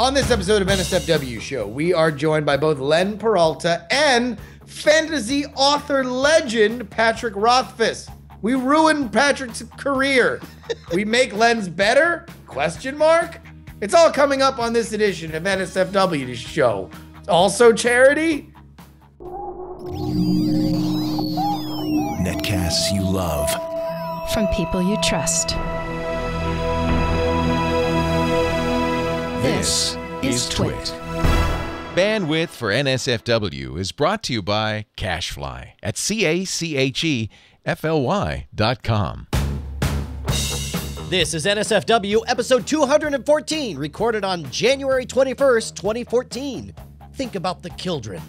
On this episode of NSFW Show, we are joined by both Len Peralta and fantasy author legend Patrick Rothfuss. We ruined Patrick's career. We make Len's better? Question mark. It's all coming up on this edition of NSFW Show. Also charity. Netcasts you love. From people you trust. This is Twit. Bandwidth for NSFW is brought to you by CacheFly at C A C H E F L Y dot com. This is NSFW episode 214, recorded on January 21st, 2014. Think about the children.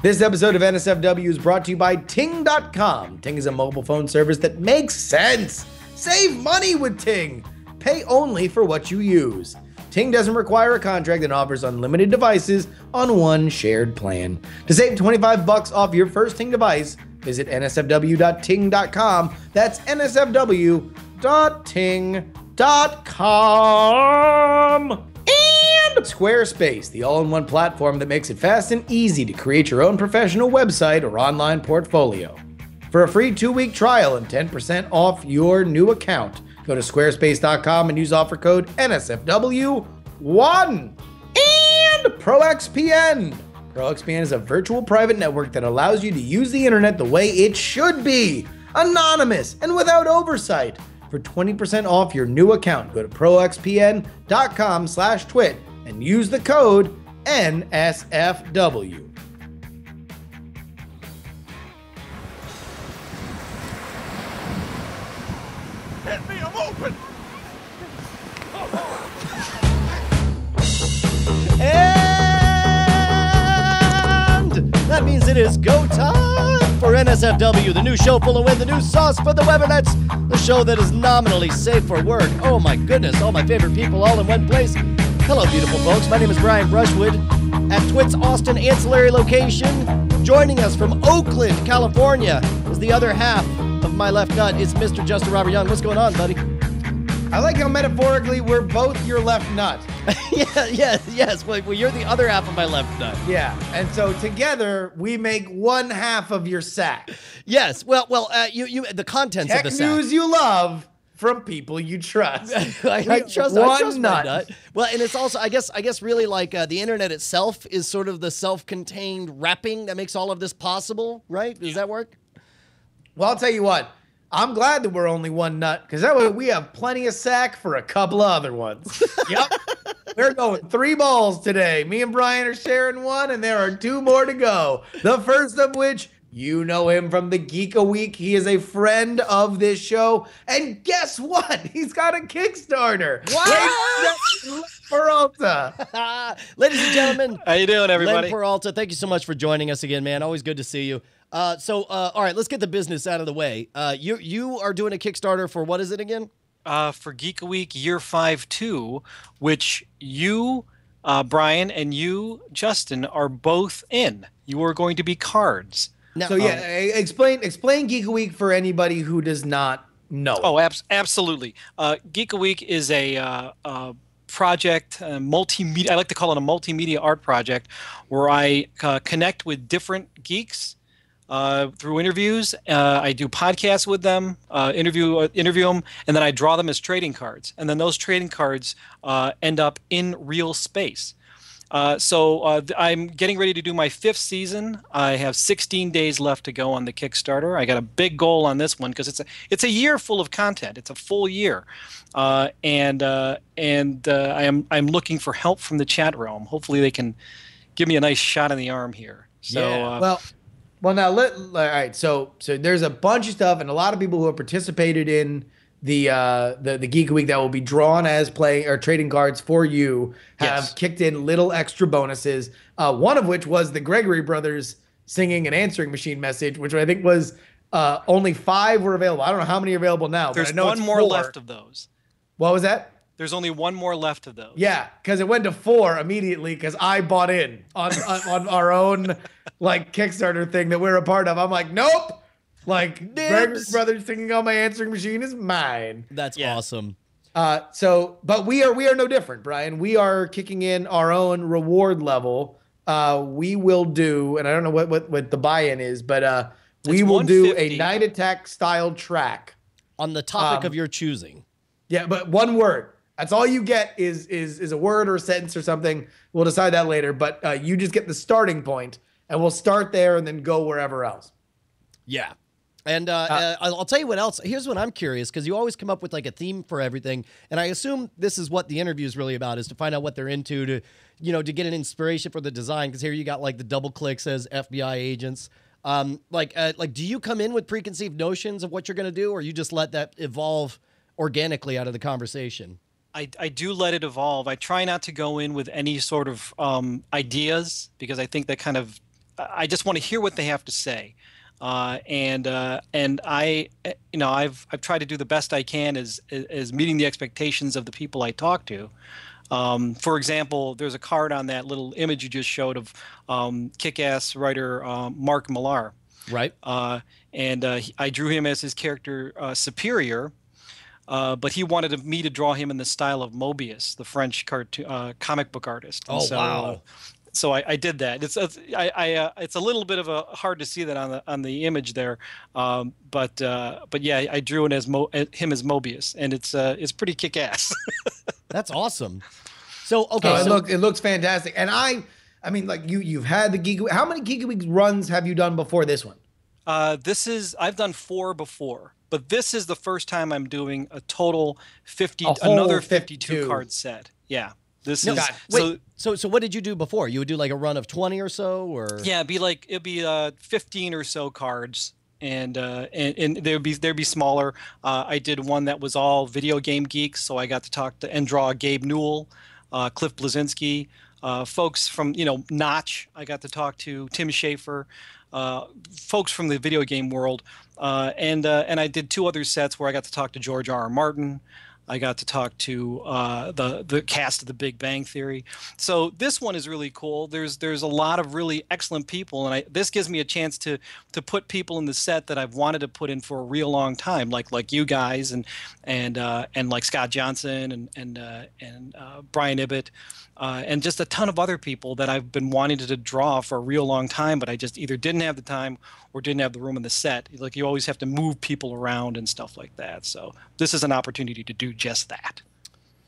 This episode of NSFW is brought to you by Ting.com. Ting is a mobile phone service that makes sense. Save money with Ting. Pay only for what you use. Ting doesn't require a contract and offers unlimited devices on one shared plan. To save 25 bucks off your first Ting device, visit nsfw.ting.com. That's nsfw.ting.com. And Squarespace, the all in one platform that makes it fast and easy to create your own professional website or online portfolio. For a free two week trial and 10% off your new account, go to squarespace.com and use offer code NSFW1. And ProXPN. ProXPN is a virtual private network that allows you to use the internet the way it should be anonymous and without oversight. For 20% off your new account, go to proxpn.com slash twit and use the code NSFW. And that means it is go time for NSFW, the new show full of win, the new sauce for the Webernets, the show that is nominally safe for work. Oh my goodness, all my favorite people all in one place. Hello, beautiful folks. My name is Brian Brushwood at Twit's Austin Ancillary location. Joining us from Oakland, California, is the other half of my left nut. It's Mr. Justin Robert Young. What's going on, buddy? I like how metaphorically we're both your left nut. yeah, yes, yes. Well, well, you're the other half of my left nut. Yeah, and so together we make one half of your sack. Yes. Well, well, uh, you, you, the contents Tech of the sack. news you love from people you trust. I, I trust, I One trust my nut. nut. Well, and it's also, I guess, I guess, really like uh, the internet itself is sort of the self-contained wrapping that makes all of this possible, right? Does that work? Well, I'll tell you what. I'm glad that we're only one nut because that way we have plenty of sack for a couple of other ones. yep. We're going three balls today. Me and Brian are sharing one, and there are two more to go. The first of which, you know him from the Geek a Week. He is a friend of this show. And guess what? He's got a Kickstarter. What? Peralta. Ladies and gentlemen, How you doing, everybody? Len Peralta, thank you so much for joining us again, man. Always good to see you. Uh, so, uh, all right, let's get the business out of the way. Uh, you you are doing a Kickstarter for what is it again? uh, for Geek a Week Year Five Two, which you, uh, Brian, and you, Justin, are both in. You are going to be cards. Now, So yeah, e- explain explain Geek a Week for anybody who does not know. Oh, abs- absolutely. Uh, Geek a Week is a uh, uh, project, a multimedia. I like to call it a multimedia art project, where I uh, connect with different geeks uh, through interviews. Uh, I do podcasts with them, uh, interview uh, interview them, and then I draw them as trading cards. And then those trading cards uh, end up in real space. Uh, so uh, th- I'm getting ready to do my fifth season. I have 16 days left to go on the Kickstarter. I got a big goal on this one because it's a it's a year full of content. It's a full year, uh, and uh, and uh, I am I'm looking for help from the chat realm. Hopefully they can give me a nice shot in the arm here. So Yeah. uh, Well, well, now let all right. So, so there's a bunch of stuff, and a lot of people who have participated in the uh, the the Geek Week that will be drawn as playing or trading cards for you have Yes. kicked in little extra bonuses. Uh, one of which was the Gregory brothers singing an answering machine message, which I think was uh, only five were available. I don't know how many are available now. there's but I know one more four. left of those. What was that? There's only one more left of those. Yeah, because it went to four immediately because I bought in on, on on our own like Kickstarter thing that we're a part of. I'm like, nope. Like Gregory Dibs. Brothers singing on my answering machine is mine. That's Yeah. awesome. Uh, so, but we are we are no different, Brian. We are kicking in our own reward level. Uh, we will do, and I don't know what what, what the buy-in is, but uh, we It's will do a night attack style track. On the topic Um, of your choosing. Yeah, but one word. That's all you get is is is a word or a sentence or something. We'll decide that later, but uh, you just get the starting point, and we'll start there and then go wherever else. Yeah. And uh, uh, I'll I'll tell you what else. Here's what I'm curious because you always come up with like a theme for everything, and I assume this is what the interview is really about: is to find out what they're into, to you know, to get an inspiration for the design. Because here you got like the double click says FBI agents. Um, like, uh, like, do you come in with preconceived notions of what you're going to do, or you just let that evolve organically out of the conversation? I, I do let it evolve. I try not to go in with any sort of um, ideas because I think that kind of I just want to hear what they have to say. Uh, and uh, and I eh, you know I've I've tried to do the best I can as as meeting the expectations of the people I talk to. Um, for example, there's a card on that little image you just showed of um, kick-ass writer um, Mark Millar Right. uh, and uh, he- I drew him as his character uh, Superior, uh, but he wanted me to draw him in the style of Moebius, the French cartoon, uh, comic book artist. And Oh, so, wow. Uh, so I, I did that. It's it's- I, I uh, it's a little bit of a hard to see that on the on the image there, um, but uh, but yeah, I drew it as Mo, uh, him as Moebius, and it's uh, it's pretty kick ass. That's awesome. So okay, Oh, it so look it looks fantastic, and I I mean like you you've had the Geek. How many Geek Week runs have you done before this one? Uh, this is I've done four before, but this is the first time I'm doing a total fifty, A another 52. fifty-two card set. Yeah, this No, is wait, so. so so what did you do before? You would do like a run of twenty or so, or Yeah, it'd be like it'd be uh, fifteen or so cards, and uh, and, and there'd be there'd be smaller. Uh, I did one that was all video game geeks, so I got to talk to and draw Gabe Newell, uh, Cliff Bleszinski, uh, folks from you know Notch. I got to talk to Tim Schafer, uh, folks from the video game world, uh, and uh, and I did two other sets where I got to talk to George R. R. Martin. I got to talk to uh, the the cast of The Big Bang Theory. So this one is really cool. There's there's a lot of really excellent people, and I, this gives me a chance to to put people in the set that I've wanted to put in for a real long time, like like you guys and and uh, and like Scott Johnson and and uh, and uh, Brian Ibbott. Uh, and just a ton of other people that I've been wanting to, to draw for a real long time, but I just either didn't have the time or didn't have the room in the set. Like you always have to move people around and stuff like that. So this is an opportunity to do just that.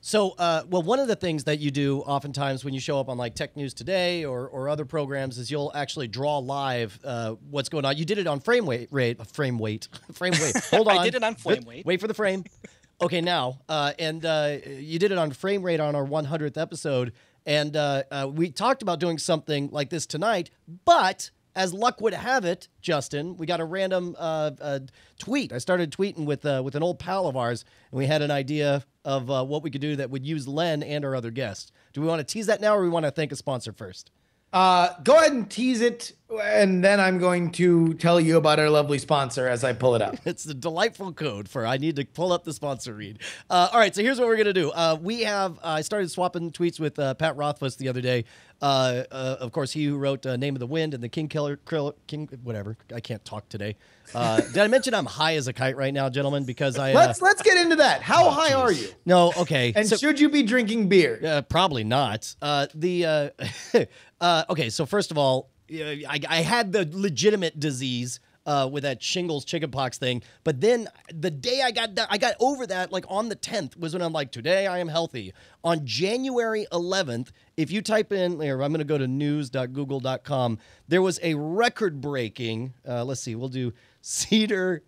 So, uh, well, one of the things that you do oftentimes when you show up on like Tech News Today or, or other programs is you'll actually draw live uh, what's going on. You did it on frame weight, rate, frame weight, frame weight. Hold on, I did it on frame Wait- weight. Wait for the frame. Okay, now, uh, and uh, you did it on frame rate on our 100th episode, and uh, uh, we talked about doing something like this tonight, but. As luck would have it, Justin, we got a random uh, uh, tweet. I started tweeting with uh, with an old pal of ours, and we had an idea of uh, what we could do that would use Len and our other guests. Do we want to tease that now, or we want to thank a sponsor first? Uh, go ahead and tease it, and then I'm going to tell you about our lovely sponsor as I pull it up. It's the delightful code for I need to pull up the sponsor read. Uh, all right, so here's what we're gonna do. Uh, we have uh, I started swapping tweets with uh, Pat Rothfuss the other day. Uh, uh, of course, he who wrote uh, "Name of the Wind" and the King Killer, Krill, King, whatever. I can't talk today. Uh, did I mention I'm high as a kite right now, gentlemen? Because I uh, Let's let's get into that. How high are you? no, okay, And so- should you be drinking beer? Uh, probably not. Uh, the uh, uh, okay. So first of all, I, I had the legitimate disease uh, with that shingles chickenpox thing, but then the day I got I got over that. Like on the tenth was when I'm like, today I am healthy. On January 11th, if you type in here, I'm going to go to news.google.com. There was a record-breaking. Uh, let's see. We'll do cedar,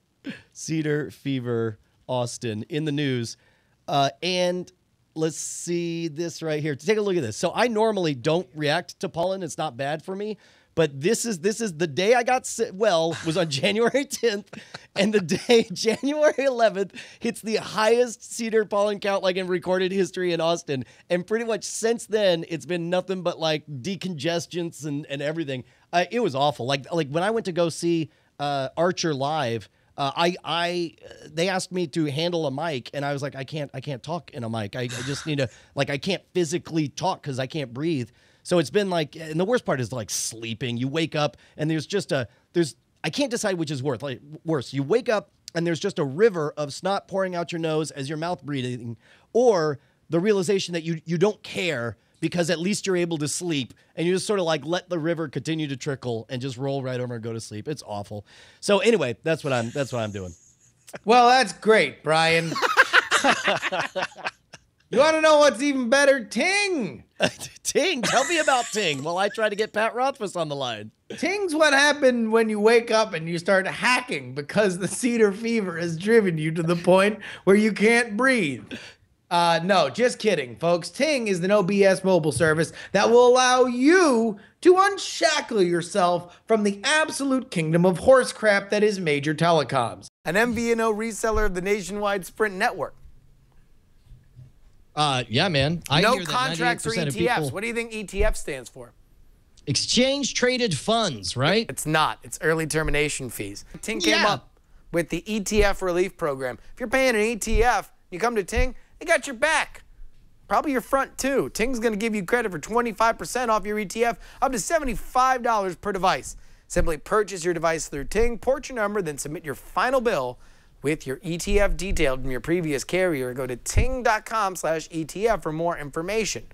cedar fever, Austin in the news, uh, and let's see this right here. Take a look at this. So I normally don't react to pollen. It's not bad for me. But this is this is the day I got si- well was on January 10th, and the day January 11th hits the highest cedar pollen count like in recorded history in Austin. And pretty much since then, it's been nothing but like decongestants and and everything. Uh, it was awful. Like like when I went to go see uh, Archer live. Uh, I I they asked me to handle a mic and I was like I can't I can't talk in a mic I, I just need to like I can't physically talk because I can't breathe so it's been like and the worst part is like sleeping you wake up and there's just a there's I can't decide which is worse like worse you wake up and there's just a river of snot pouring out your nose as your mouth breathing, or the realization that you you don't care because at least you're able to sleep and you just sort of like let the river continue to trickle and just roll right over and go to sleep. It's awful. So anyway, that's what I'm that's what I'm doing. Well, that's great, Brian. you want to know what's even better? Ting. Ting, tell me about Ting while I try to get Pat Rothfuss on the line. Ting's what happened when you wake up and you start hacking because the cedar fever has driven you to the point where you can't breathe. Uh, no, just kidding, folks. Ting is the no BS mobile service that will allow you to unshackle yourself from the absolute kingdom of horse crap that is major telecoms. An MVNO reseller of the nationwide Sprint network. Uh, yeah, man. I no hear that contracts or ETFs. people- What do you think ETF stands for? Exchange traded funds, right? It's not. It's early termination fees. Ting came Yeah. up with the ETF relief program. If you're paying an ETF, you come to Ting, they got your back. Probably your front too. Ting's going to give you credit for 25% off your ETF, up to $75 per device. Simply purchase your device through Ting, port your number, then submit your final bill with your ETF detailed from your previous carrier. Go to ting.com slash ETF for more information.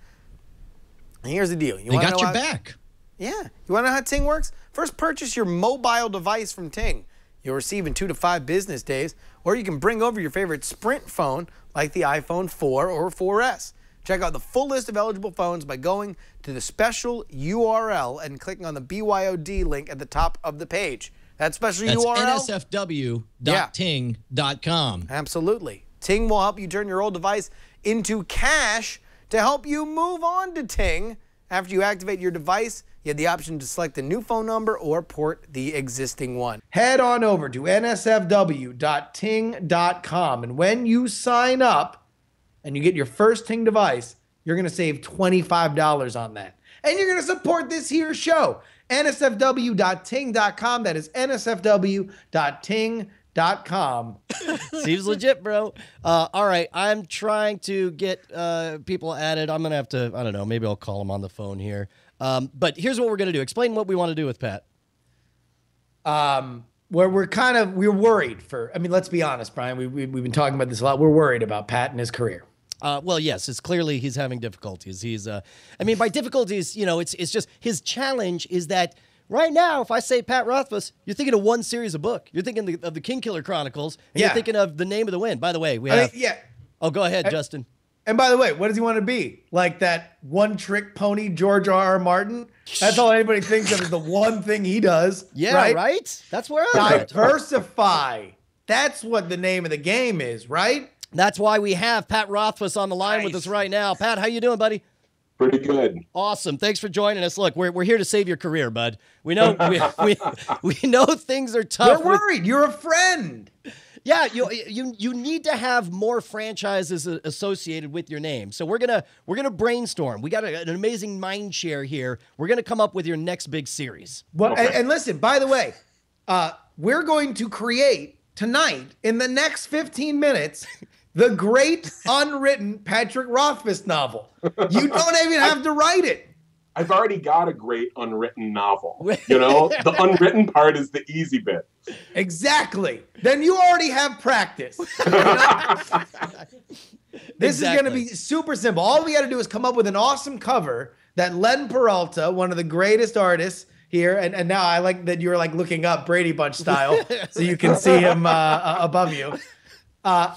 And here's the deal. You They got your how- back. yeah. You want to know how Ting works? First, purchase your mobile device from Ting. You'll receive in two to five business days, or you can bring over your favorite Sprint phone like the iPhone 4 or 4S. Check out the full list of eligible phones by going to the special URL and clicking on the BYOD link at the top of the page. That special That's URL? nsfw.ting.com. Absolutely. Ting will help you turn your old device into cash to help you move on to Ting. After you activate your device, you have the option to select a new phone number or port the existing one. Head on over to nsfw.ting.com and when you sign up and you get your first Ting device, you're going to save $25 on that. And you're going to support this here show. nsfw.ting.com. That is nsfw.ting.com. Seems legit, bro. Uh, all right, I'm trying to get uh, people added. I'm gonna have to. I don't know. Maybe I'll call them on the phone here. Um, but here's what we're gonna do. Explain what we want to do with Pat. um, where we're kind of we're worried for. I mean, let's be honest, Brian. We, we we've been talking about this a lot. We're worried about Pat and his career. Uh, well, yes, it's clearly he's having difficulties. He's, uh, I mean, by difficulties, you know, it's it's just his challenge is that right now, if I say Pat Rothfuss, you're thinking of one series of book. You're thinking the, of the King Killer Chronicles, and Yeah. you're thinking of the Name of the Wind. By the way, we I mean, yeah. Oh, go ahead, Justin. And by the way, what does he want to be? Like that one trick pony George R. R. Martin? That's all anybody thinks of is the one thing he does. Yeah, right? right? That's where I'm at. Diversify. That's what the name of the game is, right? That's why we have Pat Rothfuss on the line with us right now. Pat, how you doing, buddy? Pretty good. Awesome. Thanks for joining us. Look, we're, we're here to save your career, bud. We know we, we, we know things are tough. We're with- worried. You're a friend. yeah, you you you need to have more franchises associated with your name. So we're gonna we're gonna brainstorm. We got a, an amazing mind share here. We're gonna come up with your next big series. Well, and, and listen, by the way, uh, we're going to create tonight in the next 15 minutes the great unwritten Patrick Rothfuss novel. You don't even have to write it. I've already got a great unwritten novel. You know, the unwritten part is the easy bit. Exactly. Then you already have practice. You know? this is going to be super simple. All we got to do is come up with an awesome cover that Len Peralta, one of the greatest artists here, and, and now I like that you're like looking up Brady Bunch style, so you can see him uh, uh, above you. Uh,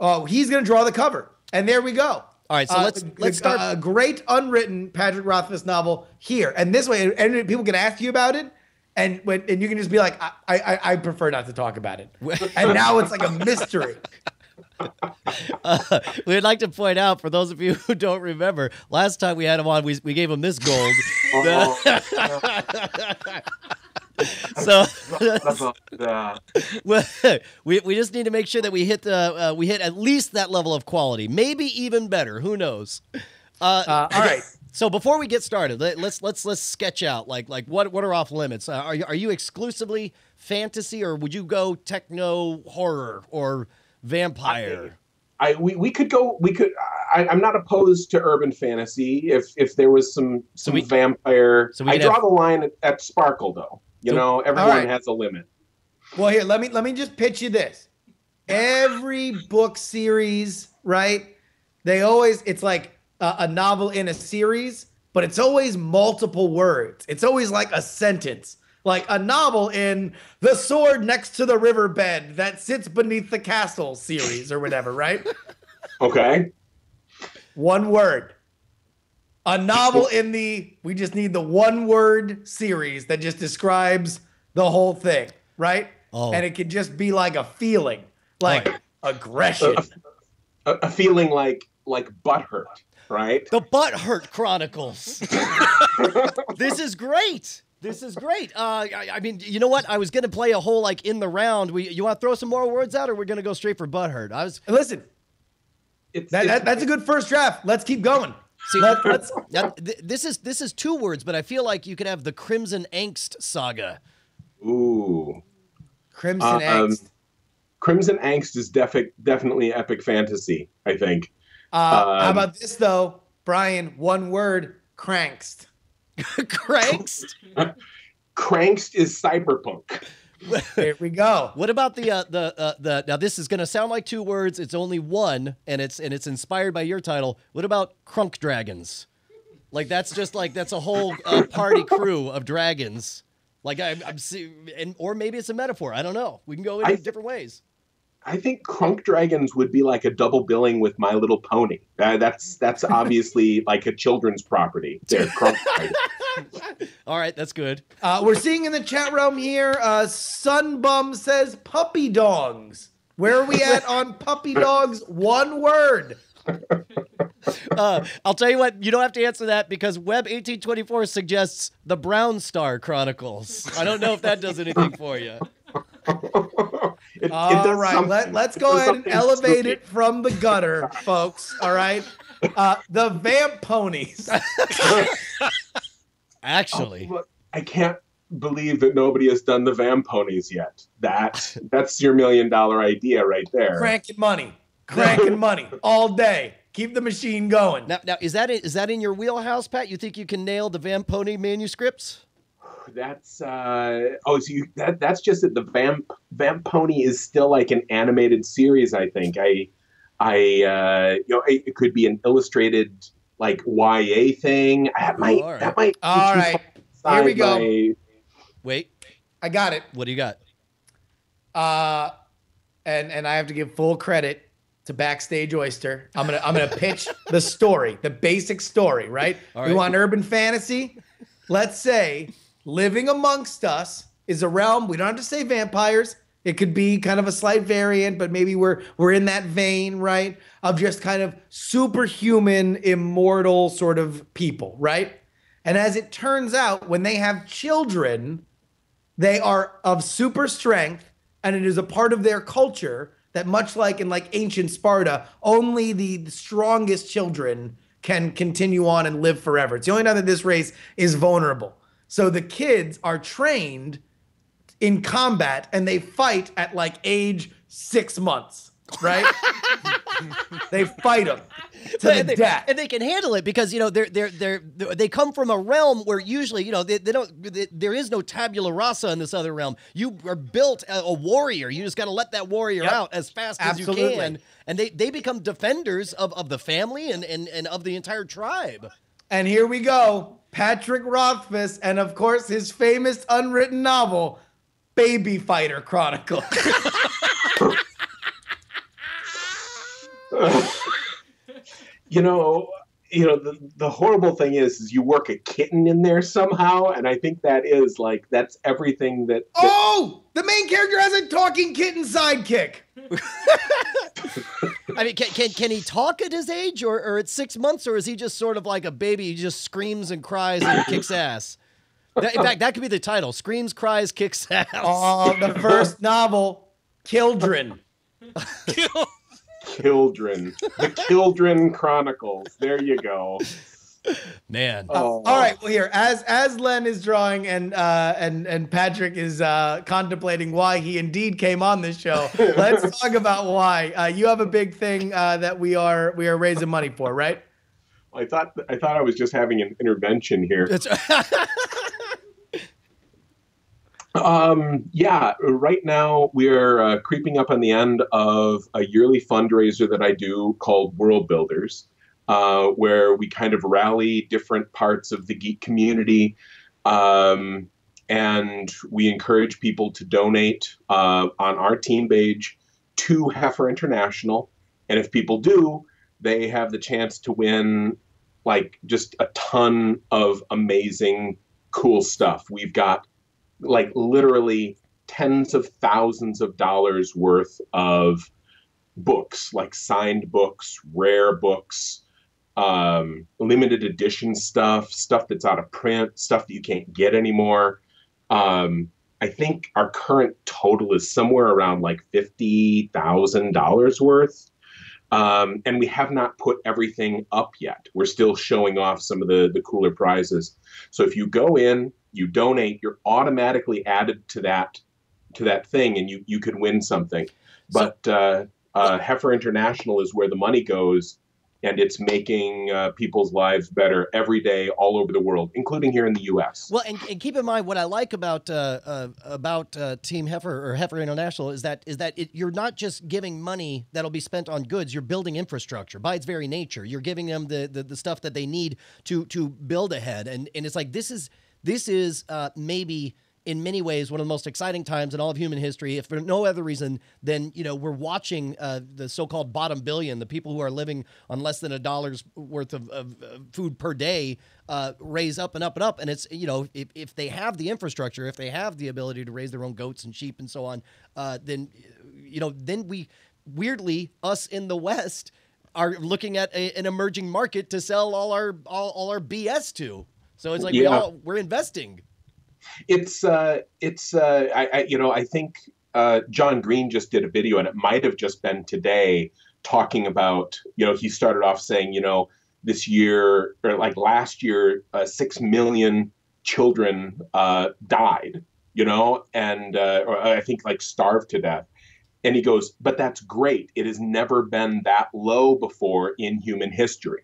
oh, he's going to draw the cover, and there we go. All right, so Uh, let's- let's start- a great unwritten Patrick Rothfuss novel here, and this way, and people can ask you about it, and when and you can just be like, I I, I prefer not to talk about it, and now it's like a mystery. Uh, we'd like to point out for those of you who don't remember, last time we had him on, we, we gave him this gold. so That's a- yeah. Well, we, we just need to make sure that we hit the uh, we hit at least that level of quality, maybe even better. Who knows? Uh, all right. So before we get started, let, let's let's let's sketch out like like what what are off limits? Uh, are you are you exclusively fantasy, or would you go techno horror or vampire? I we, we could go we could I, I'm not opposed to urban fantasy if if there was some some we- vampire so we I draw have- the line at, at sparkle though. You know, everyone right. has a limit. Well, here, let me let me just pitch you this. Every book series, right? They always it's like a, a novel in a series, but it's always multiple words. It's always like a sentence. Like a novel in The Sword Next to the Riverbed that sits beneath the castle series or whatever, right? Okay. One word. A novel in the we just need the one word series that just describes the whole thing, right? Oh. And it could just be like a feeling, like aggression. A, a feeling like like butthurt, right? The Butthurt Chronicles. this is great. This is great. Uh, I, I mean, you know what? I was gonna play a whole like in the round. We, you want to throw some more words out, or we're gonna go straight for Butthurt? I was And listen, It's, that, it's- that that's a good first draft. Let's keep going. See. Let, let's now, th- this is this is two words, but I feel like you could have the Crimson Angst saga. ooh. Crimson Uh, um, Angst. Crimson Angst is defi- definitely epic fantasy, I think. Uh, how um, about this though, Brian? One word: crankst. Crankst. Crankst is cyberpunk. There we go. What about the uh, the uh, the? Now this is gonna sound like two words. It's only one, and it's and it's inspired by your title. What about Crunk Dragons? Like that's just like that's a whole uh, party crew of dragons. Like I, I'm see, and or maybe it's a metaphor. I don't know. We can go in I- different ways. I think Crunk Dragons would be like a double billing with My Little Pony. Uh, that's that's obviously like a children's property. There, Crunk Dragons. All right, that's good. Uh, we're seeing in the chat room here. Uh, Sunbum says puppy dogs. Where are we at on puppy dogs? One word. Uh, I'll tell you what. You don't have to answer that because Web 1824 suggests the Brown Star Chronicles. I don't know if that does anything for you. It, it All does right, let, let's go ahead and elevate spooky. it from the gutter, folks. All right. Uh, the Vamp Ponies. Actually, Look, I can't believe that nobody has done the vamp Ponies yet. That that's your million dollar idea right there. Cranking money. Cranking money all day. Keep the machine going. now, now is that is that in your wheelhouse, Pat? You think you can nail the vamp pony manuscripts? That's uh oh, so you that that's just that the Vamp Vamp Pony is still like an animated series. I think I I uh you know it, it could be an illustrated like YA thing. That might all right. that might. be All too right. far Here we go. my- Wait, I got it. what do you got? Uh, and and I have to give full credit to Backstage Oyster. I'm gonna I'm gonna pitch the story, the basic story, right? All We want urban fantasy. Let's say living amongst us is a realm. We don't have to say vampires. It could be kind of a slight variant, but maybe we're we're in that vein, right? Of just kind of superhuman, immortal sort of people, right? And as it turns out, when they have children, they are of super strength and it is a part of their culture that much like in like ancient sparta only the, strongest children can continue on and live forever it's the only time that this race is vulnerable so the kids are trained in combat and they fight at like age six months right they fight them to the and, they, death and they can handle it because you know they're they're they're, they're come from a realm where usually you know they, they don't they, there is no tabula rasa in this other realm. You are built a, a warrior. You just got to let that warrior Yep. out as fast as you can, and they they become defenders of, of the family and, and and of the entire tribe. And here we go. Patrick Rothfuss, and of course his famous unwritten novel, Baby Fighter Chronicle. you know you know the, the horrible thing is is you work a kitten in there somehow and i think that is like that's everything that, that oh, the main character has a talking kitten sidekick. I mean, can, can can he talk at his age, or, or at six months, or is he just sort of like a baby? He just screams and cries and kicks ass. That- in fact, that could be the title: "Screams, Cries, Kicks Ass." Oh, the first novel, Children. children the children chronicles there you go Man, oh All right, well here, as as Len is drawing and uh, and and Patrick is uh, contemplating why he indeed came on this show. Let's talk about why. Uh, you have a big thing uh, that we are we are raising money for, right? i thought i thought i was just having an intervention here Um, yeah, right now we're uh, creeping up on the end of a yearly fundraiser that I do called World Builders, uh, where we kind of rally different parts of the geek community. Um, and we encourage people to donate uh, on our team page to Heifer International. And if people do, they have the chance to win like just a ton of amazing, cool stuff. We've got like literally tens of thousands of dollars worth of books, like signed books, rare books, um, limited edition stuff, stuff that's out of print, stuff that you can't get anymore. Um, I think our current total is somewhere around like fifty thousand dollars worth. Um, and we have not put everything up yet. We're still showing off some of the, the cooler prizes. So if you go in, you donate, you're automatically added to that to that thing, and you you could win something. But uh, uh, Heifer International is where the money goes, and it's making uh, people's lives better every day, all over the world, including here in the U.S. Well, and, and keep in mind what I like about uh, uh, about uh, Team Heifer or Heifer International is that is that it, you're not just giving money that'll be spent on goods. You're building infrastructure by its very nature. You're giving them the, the, the stuff that they need to to build ahead, and and it's like this is this is uh, maybe in many ways one of the most exciting times in all of human history if for no other reason than you know we're watching uh, the so-called bottom billion the people who are living on less than a dollar's worth of, of, of food per day uh, raise up and up and up. And it's you know if, if they have the infrastructure if they have the ability to raise their own goats and sheep and so on uh, then you know then we weirdly us in the west are looking at a, an emerging market to sell all our all, all our bs to. So it's like we all we're investing. It's uh, it's uh, I, I you know I think uh, John Green just did a video and it might have just been today talking about you know he started off saying you know this year or like last year uh, six million children uh, died you know and uh, or I think like starved to death. And he goes but that's great. It has never been that low before in human history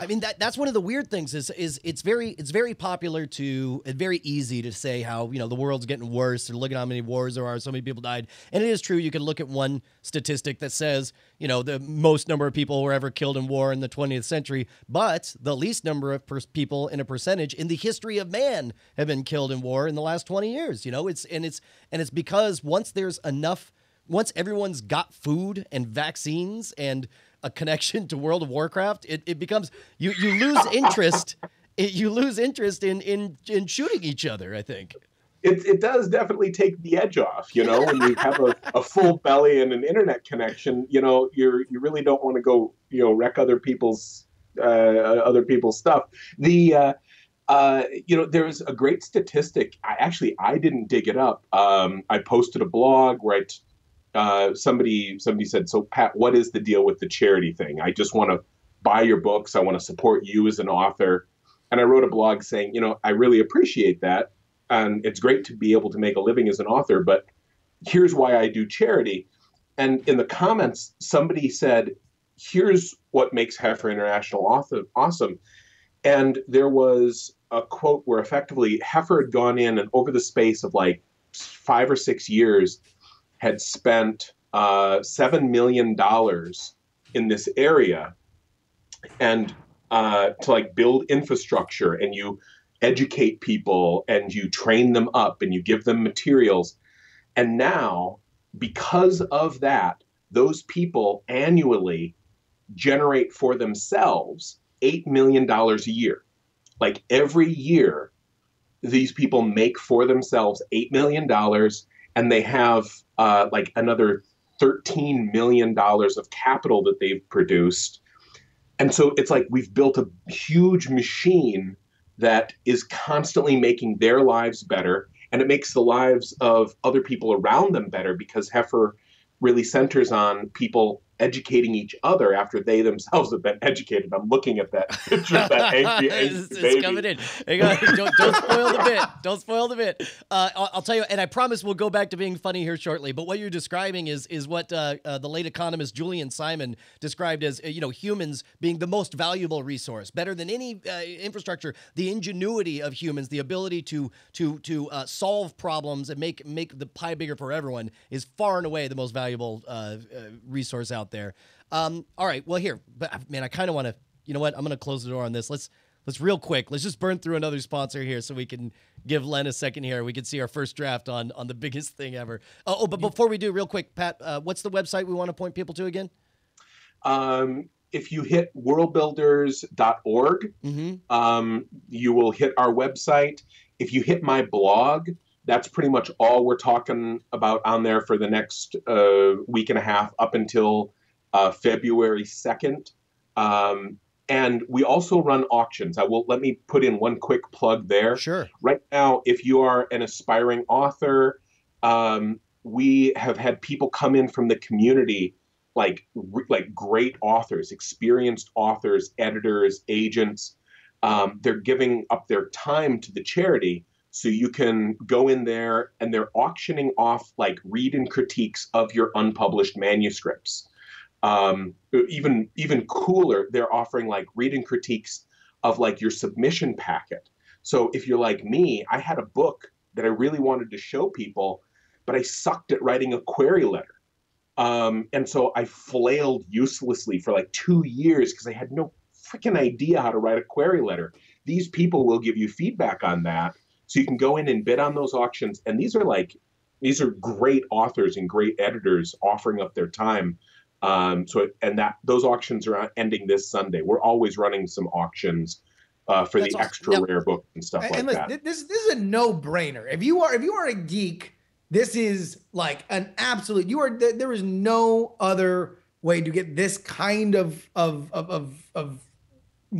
I mean that that's one of the weird things is is it's very it's very popular to very easy to say how you know the world's getting worse and look at how many wars there are so many people died. And it is true you can look at one statistic that says you know the most number of people were ever killed in war in the 20th century but the least number of people in a percentage in the history of man have been killed in war in the last 20 years you know? It's and it's and it's because once there's enough once everyone's got food and vaccines and a connection to World of Warcraft, it, it becomes you you lose interest. It, you lose interest in in in shooting each other. I think. it, it does definitely take the edge off, you know, when you have a, a full belly and an internet connection, you know, you're, you really don't want to go, you know, wreck other people's, uh, other people's stuff. The, uh, uh, you know, there's a great statistic. I actually, I didn't dig it up. Um, I posted a blog where I, t- uh, somebody, somebody said, so Pat, what is the deal with the charity thing? I just want to buy your books. I want to support you as an author. And I wrote a blog saying, you know, I really appreciate that and it's great to be able to make a living as an author but here's why i do charity and in the comments somebody said here's what makes heifer international awesome and there was a quote where effectively heifer had gone in and over the space of like five or six years had spent uh, seven million dollars in this area and uh, to like build infrastructure and you educate people and you train them up and you give them materials. And now, because of that, those people annually generate for themselves $8 million a year. Like every year, these people make for themselves $8 million and they have uh, like another $13 million of capital that they've produced. And so it's like we've built a huge machine that is constantly making their lives better and it makes the lives of other people around them better because heifer really centers on people educating each other after they themselves have been educated. I'm looking at that picture of that angry, angry it's, it's coming in. Don't, don't spoil the bit. Don't spoil the bit. Uh, I'll, I'll tell you, and I promise we'll go back to being funny here shortly. But what you're describing is is what uh, uh, the late economist Julian Simon described as you know humans being the most valuable resource, better than any uh, infrastructure. The ingenuity of humans, the ability to to to uh, solve problems and make make the pie bigger for everyone, is far and away the most valuable uh, uh, resource out there. Um, all right, well here, but man, I kind of want to. You know what? I'm going to close the door on this. Let's let's real quick. Let's just burn through another sponsor here so we can give Len a second here. We can see our first draft on on the biggest thing ever. Oh, oh but before we do, real quick, Pat, uh, what's the website we want to point people to again? Um, if you hit worldbuilders.org, Mm-hmm. um, you will hit our website. If you hit my blog, that's pretty much all we're talking about on there for the next uh, week and a half up until uh, February 2nd. Um, and we also run auctions. I will let me put in one quick plug there. Sure. Right now, if you are an aspiring author, um, we have had people come in from the community like like great authors, experienced authors, editors, agents. Um, they're giving up their time to the charity, so you can go in there and they're auctioning off like read and critiques of your unpublished manuscripts. Um, even even cooler, they're offering like reading critiques of like your submission packet. So if you're like me, I had a book that I really wanted to show people, but I sucked at writing a query letter. Um, and so I flailed uselessly for like two years because I had no freaking idea how to write a query letter. These people will give you feedback on that. So you can go in and bid on those auctions. And these are like, these are great authors and great editors offering up their time. Um, so, and that those auctions are ending this Sunday. We're always running some auctions uh, for That's the awesome. extra Now- rare books and stuff and like listen, that. this this is a no brainer. If you are if you are a geek, this is like an absolute. You are there is no other way to get this kind of of of of, of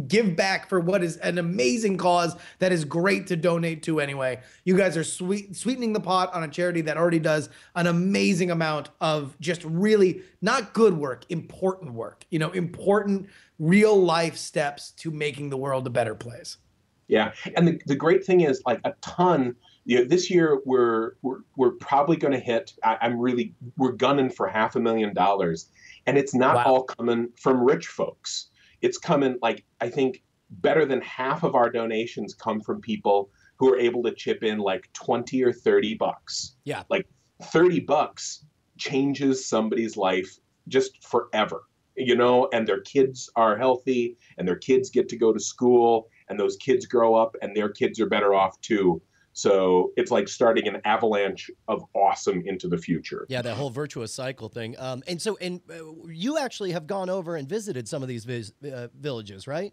give back for what is an amazing cause that is great to donate to anyway. You guys are sweet sweetening the pot on a charity that already does an amazing amount of just really not good work, important work. You know, important real life steps to making the world a better place. Yeah, and the, the great thing is like a ton. You know, this year we're we're we're probably going to hit. I, I'm really we're gunning for half a million dollars, and it's not Wow. all coming from rich folks. It's coming like I think better than half of our donations come from people who are able to chip in like twenty or thirty bucks. Yeah. like thirty bucks changes somebody's life just forever. You know, and their kids are healthy, and their kids get to go to school, and those kids grow up and their kids are better off too. So it's like starting an avalanche of awesome into the future. Yeah, that whole virtuous cycle thing. Um, and so, and uh, you actually have gone over and visited some of these vis- uh, villages, right?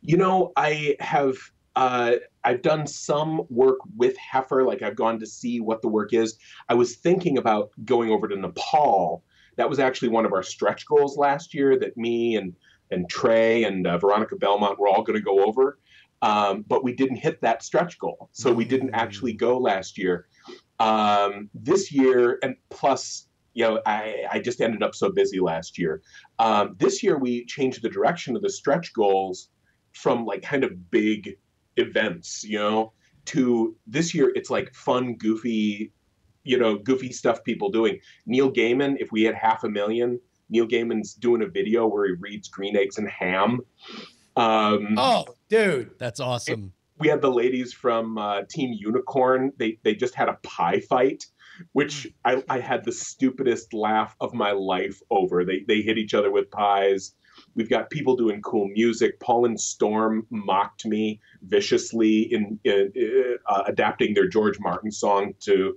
You know, I have uh, I've done some work with Heifer, like I've gone to see what the work is. I was thinking about going over to Nepal. That was actually one of our stretch goals last year that me and and Trey and uh, Veronica Belmont were all going to go over. Um, but we didn't hit that stretch goal. So we didn't actually go last year. Um, this year, and plus, you know, I, I just ended up so busy last year. Um, this year, we changed the direction of the stretch goals from like kind of big events, you know, to this year, it's like fun, goofy, you know, goofy stuff people doing. Neil Gaiman, if we had half a million, Neil Gaiman's doing a video where he reads Green Eggs and Ham. Um, Oh, dude. That's awesome. we had the ladies from uh, Team Unicorn. They they just had a pie fight, which I, I had the stupidest laugh of my life over. They they hit each other with pies. We've got people doing cool music. Paul and Storm mocked me viciously in, in uh, adapting their George Martin song to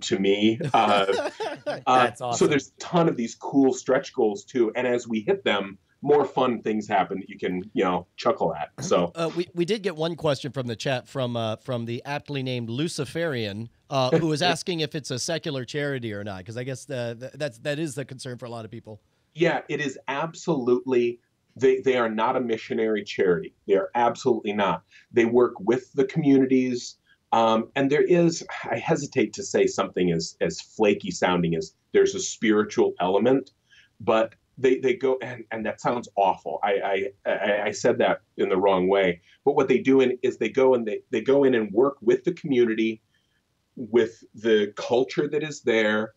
to me. Uh, uh, That's So there's a ton of these cool stretch goals too, and as we hit them, more fun things happen that you can you know chuckle at. So Uh, we, we did get one question from the chat from uh, from the aptly named Luciferian, uh, who was asking if it's a secular charity or not, because I guess the, the, that's that is the concern for a lot of people. Yeah, it is absolutely. They, they are not a missionary charity. They are absolutely not. They work with the communities. Um, and there is, I hesitate to say something as, as flaky sounding as there's a spiritual element, but they they go and and that sounds awful. I I I, said that in the wrong way. But what they do in is they go and they they go in and work with the community, with the culture that is there,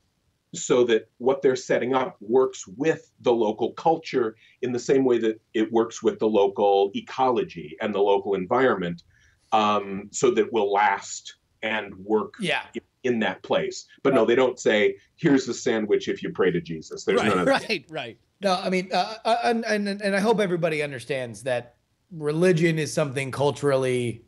so that what they're setting up works with the local culture in the same way that it works with the local ecology and the local environment, um, so that will last and work Yeah. In that place. But no, they don't say, "Here's the sandwich if you pray to Jesus." There's none Right, of that. right, right. No, I mean, uh, uh, and, and and I hope everybody understands that religion is something culturally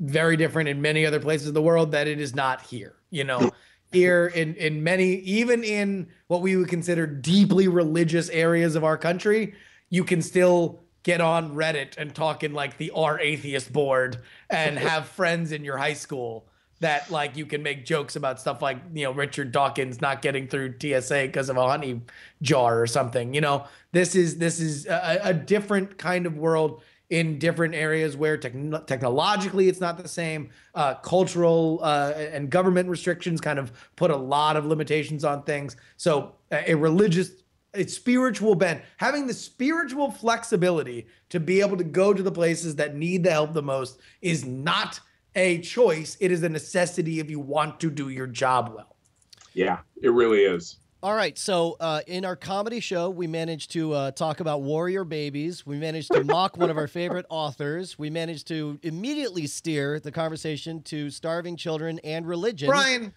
very different in many other places of the world that it is not here. You know, here in in many, even in what we would consider deeply religious areas of our country, you can still get on Reddit and talk in like the R atheist board and have friends in your high school that like you can make jokes about stuff like you know Richard Dawkins not getting through TSA because of a honey jar or something. You know, this is this is a, a different kind of world in different areas where techn technologically it's not the same. Uh, cultural uh, and government restrictions kind of put a lot of limitations on things. So a religious a spiritual bent, having the spiritual flexibility to be able to go to the places that need the help the most is not a choice. It is a necessity if you want to do your job well. Yeah, it really is. All right, so uh, in our comedy show, we managed to uh, talk about warrior babies. We managed to mock one of our favorite authors. We managed to immediately steer the conversation to starving children and religion. Brian,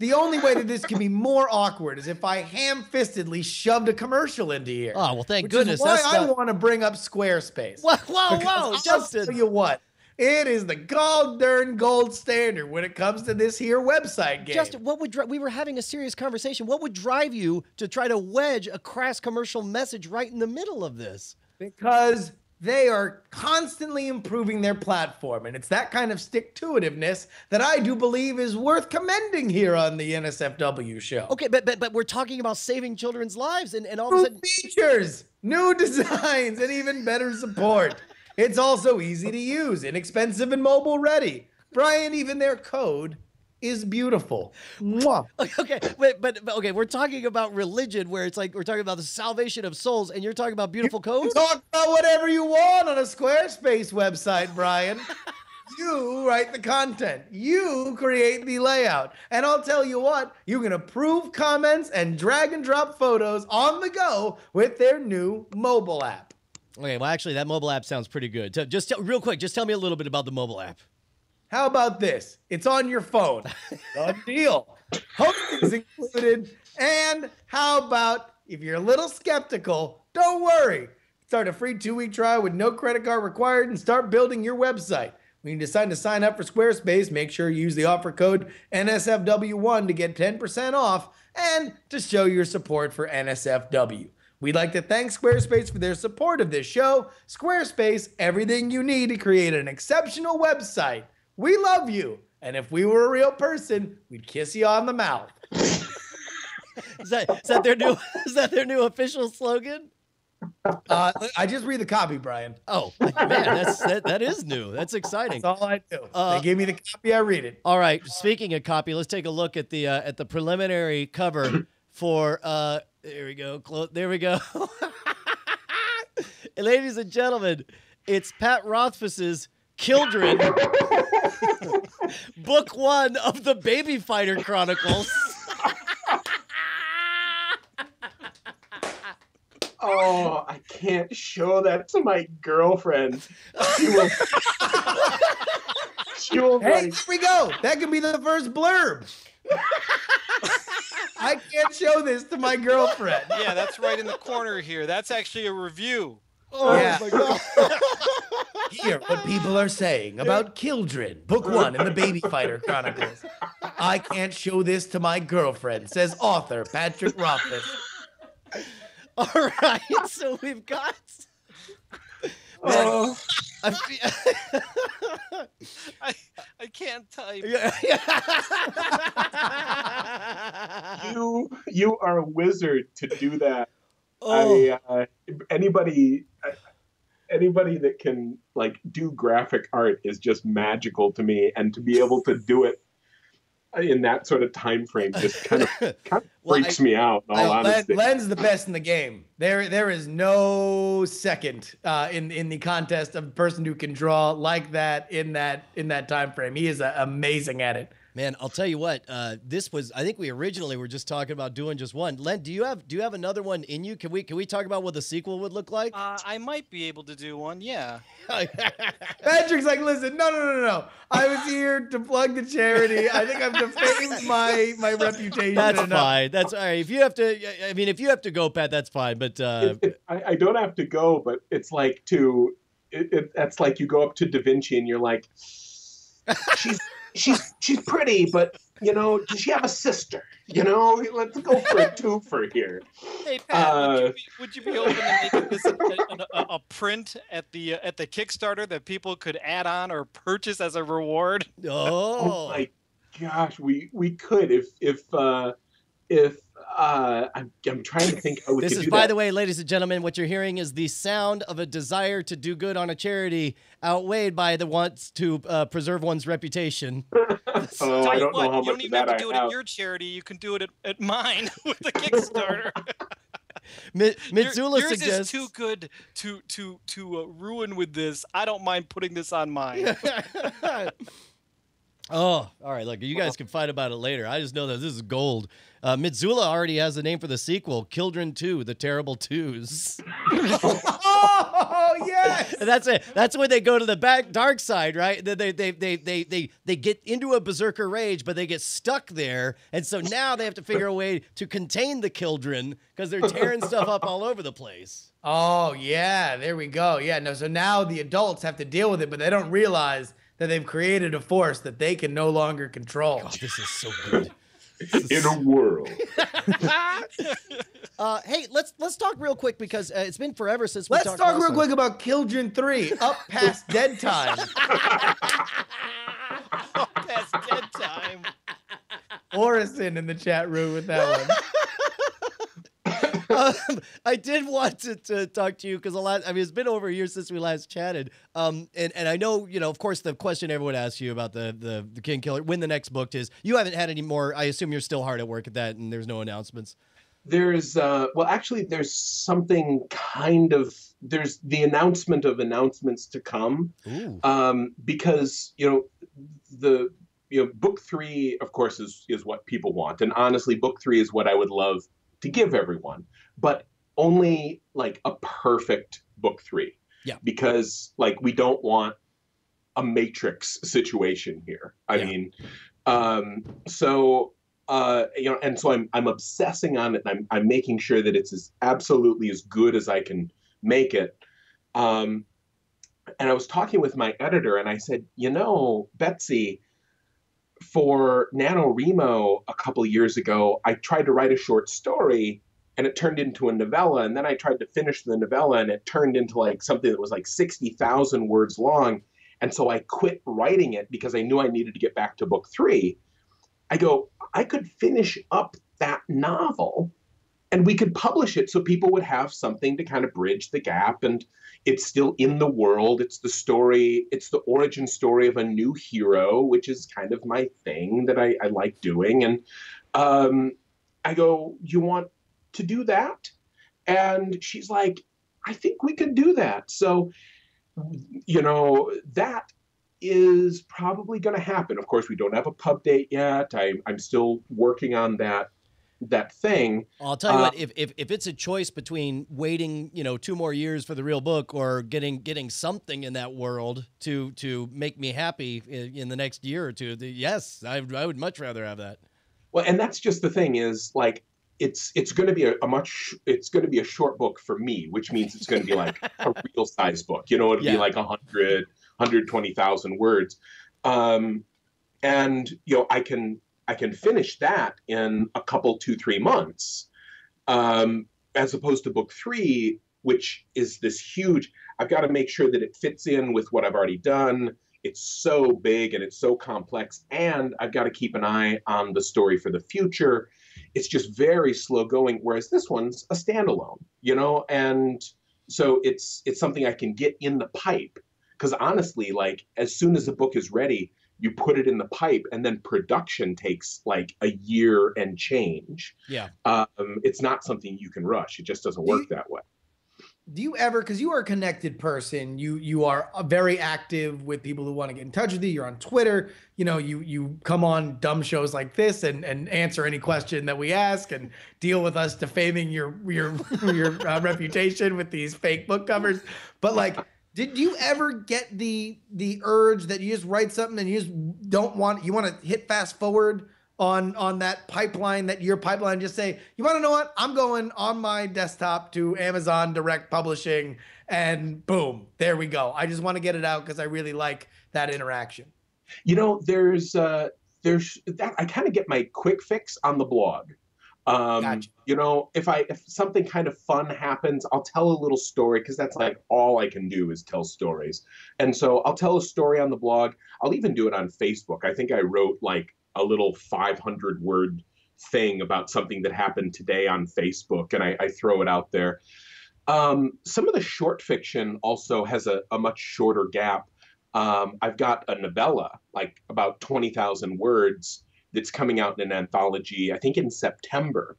the only way that this can be more awkward is if I ham-fistedly shoved a commercial into here. Oh well, thank which goodness. is why that's I not- want to bring up Squarespace. Whoa, whoa, Because whoa, I'll Justin! tell you what, it is the gold darn gold standard when it comes to this here website game. Justin, what would dri- we were having a serious conversation? What would drive you to try to wedge a crass commercial message right in the middle of this? because they are constantly improving their platform. And it's that kind of stick to itiveness that I do believe is worth commending here on the NSFW show. Okay, but but, but we're talking about saving children's lives, and, and all of a New sudden, features, new designs, and even better support. It's also easy to use, inexpensive, and mobile ready. Brian, even their code is beautiful. Mwah. okay, wait, but, but okay, we're talking about religion, where it's like we're talking about the salvation of souls, and you're talking about beautiful code. talk about whatever you want on a Squarespace website, Brian. you write the content. You create the layout. And I'll tell you what, you can approve comments and drag and drop photos on the go with their new mobile app. Okay, well, actually, that mobile app sounds pretty good. Just tell, real quick, just tell me a little bit about the mobile app. How about this? It's on your phone. Done deal. Hosting's included. And how about if you're a little skeptical, don't worry. Start a free two week trial with no credit card required and start building your website. When you decide to sign up for Squarespace, make sure you use the offer code NSFW1 to get 10% off and to show your support for NSFW. We'd like to thank Squarespace for their support of this show. Squarespace, everything you need to create an exceptional website. We love you. And if we were a real person, we'd kiss you on the mouth. Is that is that their new is that their new official slogan? Uh, I just read the copy, Brian. Oh man, that's that, that is new. That's exciting. That's all I do. Uh, they give me the copy, I read it. All right. Speaking of copy, let's take a look at the uh, at the preliminary cover for. There we go. Clo- there we go. Ladies and gentlemen, it's Pat Rothfuss's Children, book one of the Baby Fighter Chronicles. Oh, I can't show that to my girlfriend. She will. she will Hey, like, here we go. That can be the first blurb. I can't show this to my girlfriend. Yeah, that's right in the corner here. That's actually a review. Oh Yeah. my god! Hear what people are saying about Killdren, book one in the Baby Fighter Chronicles. I can't show this to my girlfriend, says author Patrick Rothfuss. All right, so we've got. oh, I I, I can't type. you you are a wizard to do that. oh. I uh, anybody anybody that can like do graphic art is just magical to me, and to be able to do it in that sort of time frame just kind of kind of Well, freaks I- me out. In all honesty. Len's the best in the game. There, there is no second uh, in in the contest of a person who can draw like that in that in that time frame. He is uh, amazing at it. Man, I'll tell you what. Uh, this was. I think we originally were just talking about doing just one. Len, do you have do you have another one in you? Can we can we talk about what the sequel would look like? Uh, I might be able to do one. Yeah. Patrick's like, listen, no, no, no, no, no. I was here to plug the charity. I think I've defamed my my reputation. that's enough. fine. That's all right. If you have to, I mean, if you have to go, Pat, that's fine. But uh, It- it- I, I don't have to go, but it's like to it, it, that's like you go up to Da Vinci and you're like, she's she's she's pretty, but you know, does she have a sister? You know, let's go for a twofer here. Hey Pat, would, Uh, you be, would you be open to making this a, a, a, a print at the uh, at the Kickstarter that people could add on or purchase as a reward? Oh oh, my gosh, we we could if if uh if uh I'm I'm trying to think how we this is, do by that. the way, ladies and gentlemen, what you're hearing is the sound of a desire to do good on a charity, outweighed by the wants to uh, preserve one's reputation. oh, I you don't what, know how you don't even have to do it have. at your charity. You can do it at, at mine with the Kickstarter. Mi- Your- Mitsula yours suggests is too good to to to uh, ruin with this. I don't mind putting this on mine. Oh, all right. Look, you guys can fight about it later. I just know that this is gold. Uh, Mitsula already has the name for the sequel, Killdren 2, The Terrible Twos. Oh yes. That's it. That's when they go to the back dark side, right? Then they they they they they they get into a berserker rage, but they get stuck there, and so now they have to figure a way to contain the Killdren because they're tearing stuff up all over the place. Oh yeah, there we go. Yeah, no. So now the adults have to deal with it, but they don't realize that they've created a force that they can no longer control. Oh, this is so good. in a world. Uh, hey, let's let's talk real quick because uh, it's been forever since we Let's talked talk real time. quick about Killdren 3, up past dead time. Up past dead time. Orison in the chat room with that one. Um, I did want to, to talk to you because a lot. I mean, it's been over a year since we last chatted. Um, and and I know you know, of course, the question everyone asks you about the the the Kingkiller when the next book is. You haven't had any more. I assume you're still hard at work at that, and there's no announcements. There's uh well actually there's something kind of there's the announcement of announcements to come. Ooh. um, because you know the you know book three of course is is what people want and honestly book three is what i would love to give everyone but only like a perfect book three Yeah. because like we don't want a matrix situation here i Yeah. mean um so uh you know and so i'm i'm obsessing on it and i'm i'm making sure that it's as absolutely as good as i can make it um and I was talking with my editor, and I said, you know, Betsy, for NaNoWriMo a couple years ago, I tried to write a short story, and it turned into a novella, and then I tried to finish the novella, and it turned into like something that was like sixty thousand words long, and so I quit writing it because I knew I needed to get back to book three. I go, I could finish up that novel and we could publish it so people would have something to kind of bridge the gap and it's still in the world it's the story it's the origin story of a new hero which is kind of my thing that i, I like doing and um, i go you want to do that and she's like i think we could do that so you know that is probably going to happen of course we don't have a pub date yet I, i'm still working on that that thing I'll tell you Uh, what. If, if if it's a choice between waiting, you know, two more years for the real book or getting getting something in that world to to make me happy in, in the next year or two, the, yes, I I would much rather have that. Well, and that's just the thing is like it's it's going to be a, a much it's going to be a short book for me, which means it's going to be like a real size book. You know, it'll Yeah. be like 100 120,000 words. Um and you know, I can I can finish that in a couple 2 3 months. Um as opposed to book 3 which is this huge I've got to make sure that it fits in with what I've already done. It's so big and it's so complex and I've got to keep an eye on the story for the future it's just very slow going whereas this one's a standalone you know and so it's it's something i can get in the pipe because honestly like as soon as the book is ready you put it in the pipe, and then production takes like a year and change. Yeah. Um, it's not something you can rush. It just doesn't Do work you- that way. Do you ever, because you are a connected person, you you are very active with people who want to get in touch with you. You're on Twitter. You know, you you come on dumb shows like this and and answer any question that we ask and deal with us defaming your your your uh, reputation with these fake book covers. But like, did you ever get the the urge that you just write something and you just don't want you want to hit fast forward on on that pipeline that your pipeline just say you want to know what i'm going on my desktop to amazon direct publishing and boom there we go i just want to get it out because i really like that interaction You know, there's uh, there's that I kind of get my quick fix on the blog. Um, Gotcha. You know, if I if something kind of fun happens, I'll tell a little story because that's like all I can do is tell stories. And so I'll tell a story on the blog. I'll even do it on Facebook. I think I wrote like a little 500 word thing about something that happened today on Facebook, and I, I throw it out there. Um, some of the short fiction also has a, a much shorter gap. Um, I've got a novella, like about 20,000 words, that's coming out in an anthology, I think in September,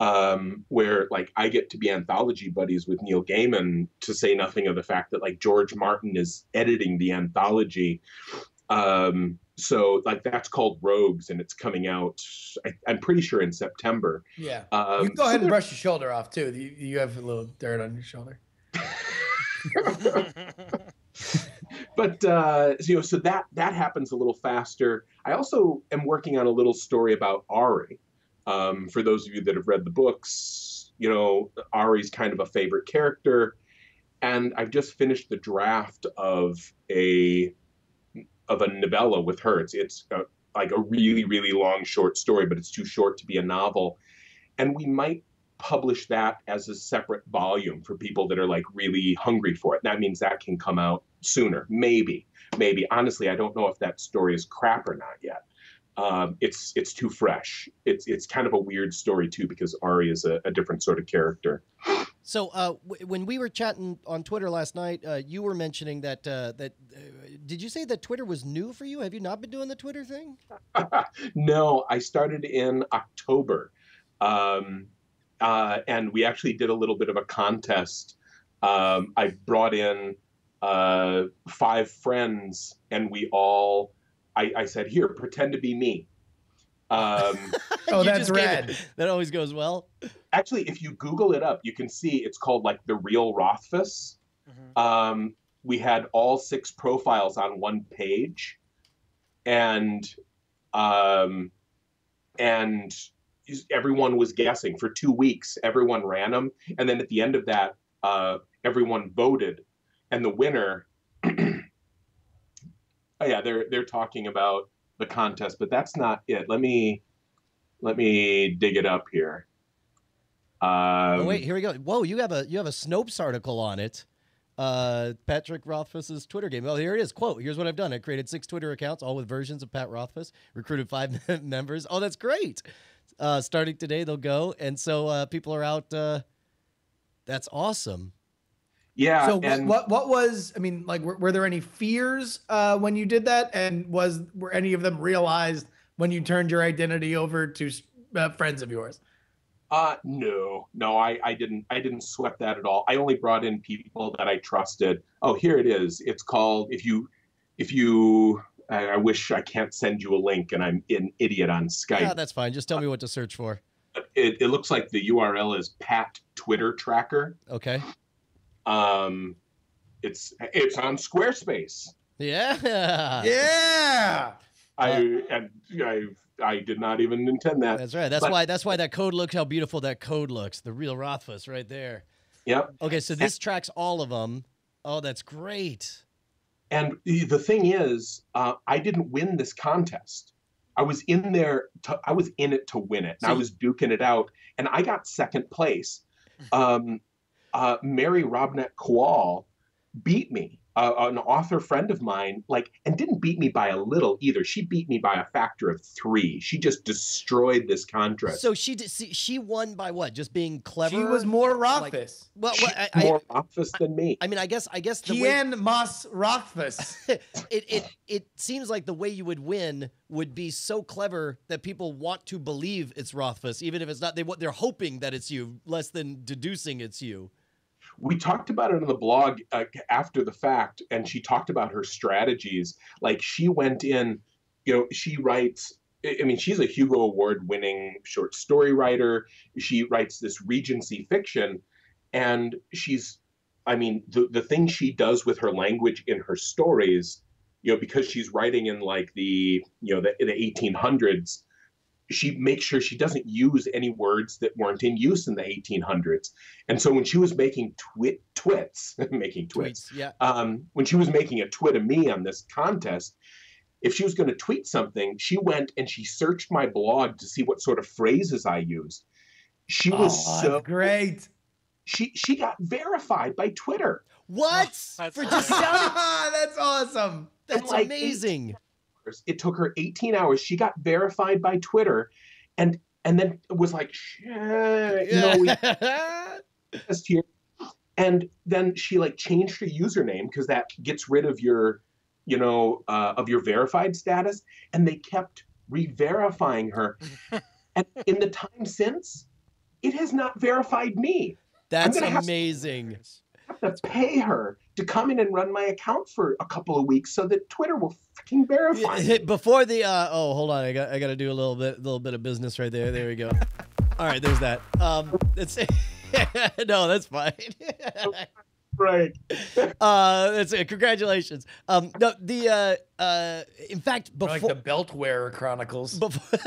um, where like I get to be anthology buddies with Neil Gaiman, to say nothing of the fact that like George Martin is editing the anthology. Um, so like that's called Rogues, and it's coming out. I, I'm pretty sure in September. yeah Um, you can go so ahead and brush your shoulder off too you, you have a little dirt on your shoulder but uh, so, you know, so that that happens a little faster. I also am working on a little story about Ari. Um, for those of you that have read the books, you know Ari's kind of a favorite character, and I've just finished the draft of a of a novella with her. It's it's uh like a really really long short story, but it's too short to be a novel, and we might publish that as a separate volume for people that are like really hungry for it. That means that can come out sooner, maybe, maybe. Honestly, I don't know if that story is crap or not yet. Um, it's it's too fresh. It's it's kind of a weird story too because Ari is a, a different sort of character. So uh, w- when we were chatting on Twitter last night, uh, you were mentioning that uh, that uh, did you say that Twitter was new for you? Have you not been doing the Twitter thing? no, I started in October, um, uh, and we actually did a little bit of a contest. Um, I brought in uh, five friends, and we all. I, I said, "Here, pretend to be me." Um, oh that's just rad it- That always goes well. actually, if you Google it up, you can see it's called like the real Rothfuss. Um, we had all six profiles on one page, and um, and everyone was guessing for two weeks. Everyone ran them, and then at the end of that, uh, everyone voted, and the winner. oh yeah, they're they're talking about the contest, but that's not it. Let me let me dig it up here. Um, oh, wait, here we go. Whoa, you have a you have a Snopes article on it. Uh, Patrick Rothfuss's Twitter game. Well, here it is. Quote: Here's what I've done. I created six Twitter accounts, all with versions of Pat Rothfuss. Recruited five members. Oh, that's great. Uh, starting today, they'll go, and so uh, people are out. Uh, that's awesome. Yeah. so what, what what was i mean like were, were there any fears uh when you did that and was were any of them realized when you turned your identity over to uh, friends of yours uh no, no, I, I didn't I didn't sweat that at all. I only brought in people that I trusted. Oh, here it is. It's called if you if you I, I wish I can't send you a link and I'm an idiot on Skype. Yeah, that's fine. Just tell me what to search for. it, it looks like the URL is Pat Twitter Tracker. Okay. Um it's it's on Squarespace. Yeah. yeah I and I I did not even intend that. That's right. That's But- why. That's why that code looks how beautiful that code looks. The real Rothfuss right there. Yep. Okay, so this tracks all of them. Oh, that's great. And the thing is, uh, I didn't win this contest. I was in there. To, I was in it to win it. And I was duking it out, and I got second place. Um, uh, Mary Robinette Kowal beat me uh, an author friend of mine, like, and didn't beat me by a little either. She beat me by a factor of three. She just destroyed this contest. So she did, see, she won by what? Just being clever. She was more Rothfuss. well. Well I, I, more office than me. I mean, I guess I guess the way, Kian Moss Rothfuss. it it it seems like the way you would win would be so clever that people want to believe it's Rothfuss, even if it's not. They what they're hoping that it's you, less than deducing it's you. We talked about it on the blog uh, after the fact and she talked about her strategies. Like she went in you know she writes i mean she's a hugo award winning short story writer. She writes this regency fiction and she's i mean the, the thing she does with her language in her stories you know because she's writing in like the you know the, the 1800s she makes sure she doesn't use any words that weren't in use in the 1800s. And so when she was making twit twits, making twits, Tweets, yeah. um, when she was making a twit of me on this contest, if she was going to tweet something, she went and she searched my blog to see what sort of phrases I used. She was Oh, so great. she she got verified by Twitter. What That's for just sounding? that's awesome. That's like, amazing. It took her 18 hours. She got verified by Twitter, and and then it was like, shit, you know, we here. And then she like changed her username because that gets rid of your, you know, uh, of your verified status. And they kept re-verifying her. and in the time since, it has not verified me. That's have- amazing. I have to pay her to come in and run my account for a couple of weeks so that Twitter will freaking verify me. Before the uh, oh, hold on, I got I got to do a little bit a little bit of business right there. There we go. All right, there's that. Um, it's no, that's fine. Right. uh, that's it. Congratulations. Um, no, the uh, uh, in fact, Or before like the Beltware Chronicles. before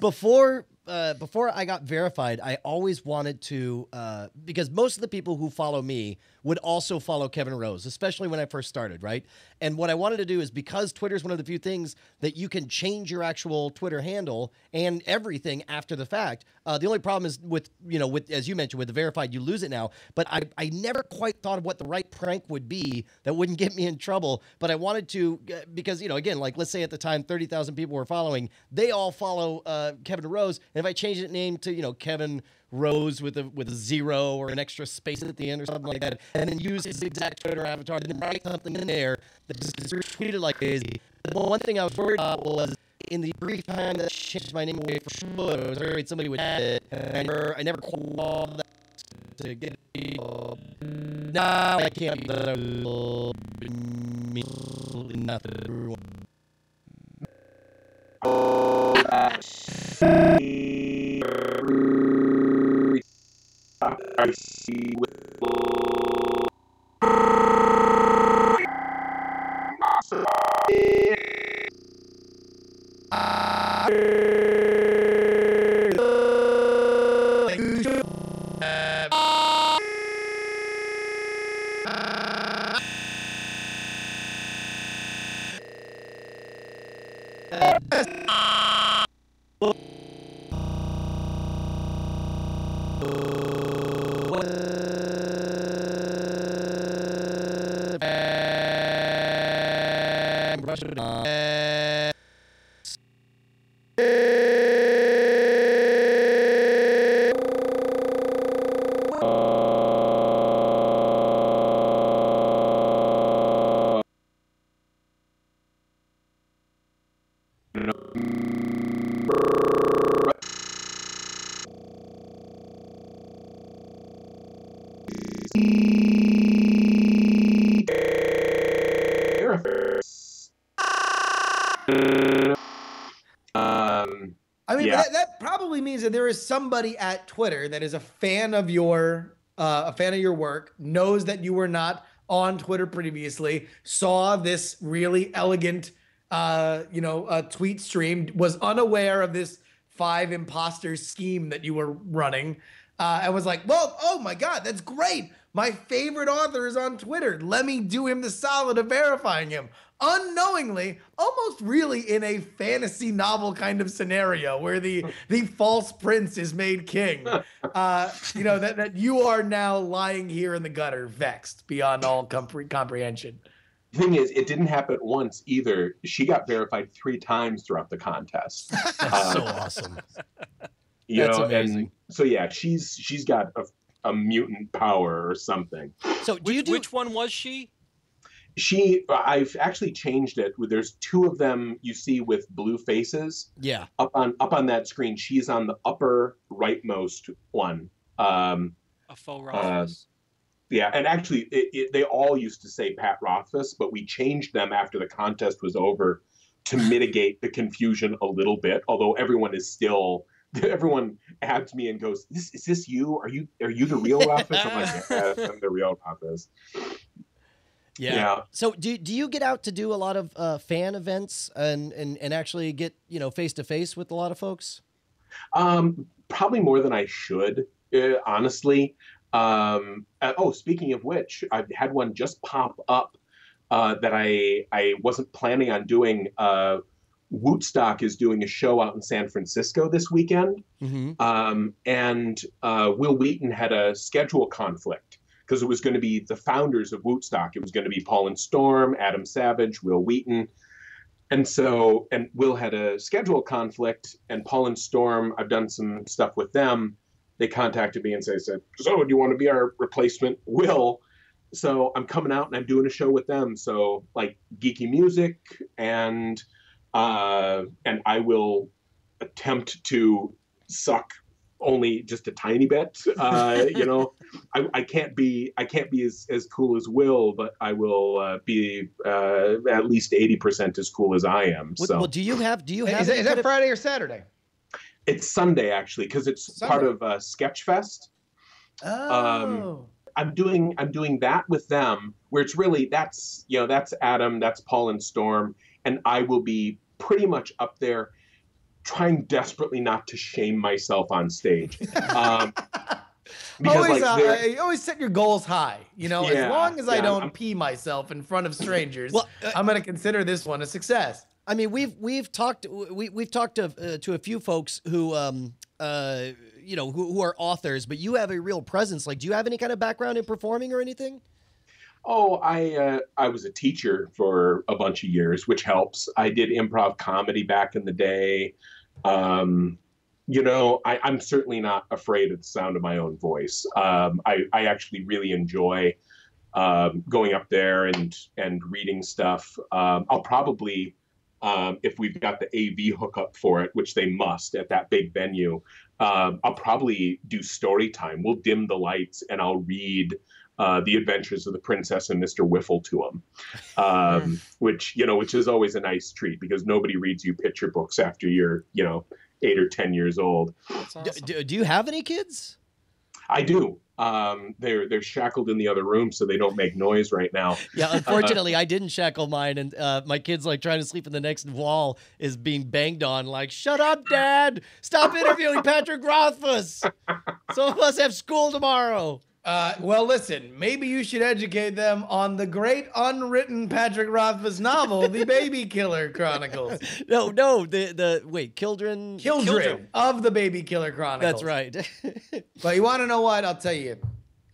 before uh, before I got verified, I always wanted to uh, because most of the people who follow me would also follow Kevin Rose, especially when I first started, right? And what I wanted to do is because Twitter is one of the few things that you can change your actual Twitter handle and everything after the fact. Uh, the only problem is with you know with as you mentioned with the verified, you lose it now. But I I never quite thought of what the right prank would be that wouldn't get me in trouble. But I wanted to uh, because you know again like let's say at the time thirty thousand people were following, they all follow uh, Kevin Rose. And if I change the name to you know Kevin Rose with a with a zero or an extra space at the end or something like that, and then use his exact Twitter avatar, and then write something in there that just is retweeted like crazy. The one thing I was worried about was in the brief time that changed my name away from Twitter, I was worried somebody would add it. And I never, I never called that to get people. Now I can't. Mean nothing. Oh, I see with somebody at Twitter that is a fan of your uh, a fan of your work, knows that you were not on Twitter previously, saw this really elegant, uh, you know, uh, tweet stream, was unaware of this five imposters scheme that you were running, uh, and was like, "Well, oh my God, that's great! My favorite author is on Twitter. Let me do him the solid of verifying him." Unknowingly, almost really in a fantasy novel kind of scenario where the the false prince is made king. Uh, you know that that you are now lying here in the gutter, vexed beyond all compre- comprehension. thing is, it didn't happen once either. She got verified three times throughout the contest. That's Uh, so awesome. you That's know, amazing. and so yeah, she's she's got a, a mutant power or something. So do Which, you do? which one was she? She, I've actually changed it. There's two of them you see with blue faces yeah. up on up on that screen. She's on the upper rightmost one. Um, A faux Uh, Rothfuss. Yeah, and actually, it, it, they all used to say Pat Rothfuss, but we changed them after the contest was over to mitigate the confusion a little bit. Although everyone is still, everyone adds me and goes, "This is this you? Are you are you the real Rothfuss?" I'm like, yeah, I'm the real Rothfuss. Yeah. Yeah. So do do you get out to do a lot of uh, fan events and, and and actually get you know face to face with a lot of folks? Um, probably more than I should, uh, honestly. Um, uh, oh, speaking of which, I've had one just pop up uh, that I I wasn't planning on doing. Uh, Wootstock is doing a show out in San Francisco this weekend, Mm-hmm. um, and uh, Wil Wheaton had a schedule conflict because it was going to be the founders of Wootstock. It was going to be Paul and Storm, Adam Savage, Wil Wheaton. And so, and Will had a schedule conflict, and Paul and Storm, I've done some stuff with them. They contacted me and said, So, do you want to be our replacement, Will? So, I'm coming out and I'm doing a show with them. So, like geeky music, and uh, and I will attempt to suck only just a tiny bit. Uh, you know, I, I can't be I can't be as, as cool as Will, but I will uh, be uh, at least eighty percent as cool as I am. So well, do you have do you have Is, that- is kind that of- Friday or Saturday? it's Sunday actually because it's Sunday. part of uh, Sketchfest. Oh. I'm doing I'm doing that with them where it's really that's you know that's Adam that's Paul and Storm and I will be pretty much up there trying desperately not to shame myself on stage. Um, because always, like uh, I- always set your goals high. You know, Yeah, as long as I don't I'm- pee myself in front of strangers, Well, uh, I'm going to consider this one a success. I mean, we've we've talked we we've talked to uh, to a few folks who um uh you know who, who are authors, but you have a real presence. Like, do you have any kind of background in performing or anything? Oh, I uh, I was a teacher for a bunch of years, which helps. I did improv comedy back in the day. Um, you know, I, I'm certainly not afraid of the sound of my own voice. Um, I, I actually really enjoy um, going up there and and reading stuff. Um, I'll probably, um, if we've got the AV hookup for it, which they must at that big venue, um, I'll probably do story time. We'll dim the lights and I'll read uh, the Adventures of the Princess and Mr. Whiffle to them, um, which you know, which is always a nice treat because nobody reads you picture books after you're you know eight or ten years old. Awesome. do, do you have any kids? I do. Um, they're they're shackled in the other room so they don't make noise right now. Yeah, unfortunately, I didn't shackle mine, and uh, my kid's like trying to sleep in the next wall is being banged on. Like, shut up, Dad! Stop interviewing Patrick Rothfuss. Some of us have school tomorrow. Uh, well, listen, maybe you should educate them on the great unwritten Patrick Rothfuss novel, The Baby Killer Chronicles. No, no, the the wait, Killdren. Children, Children. of the Baby Killer Chronicles. That's right. But you want to know what? I'll tell you.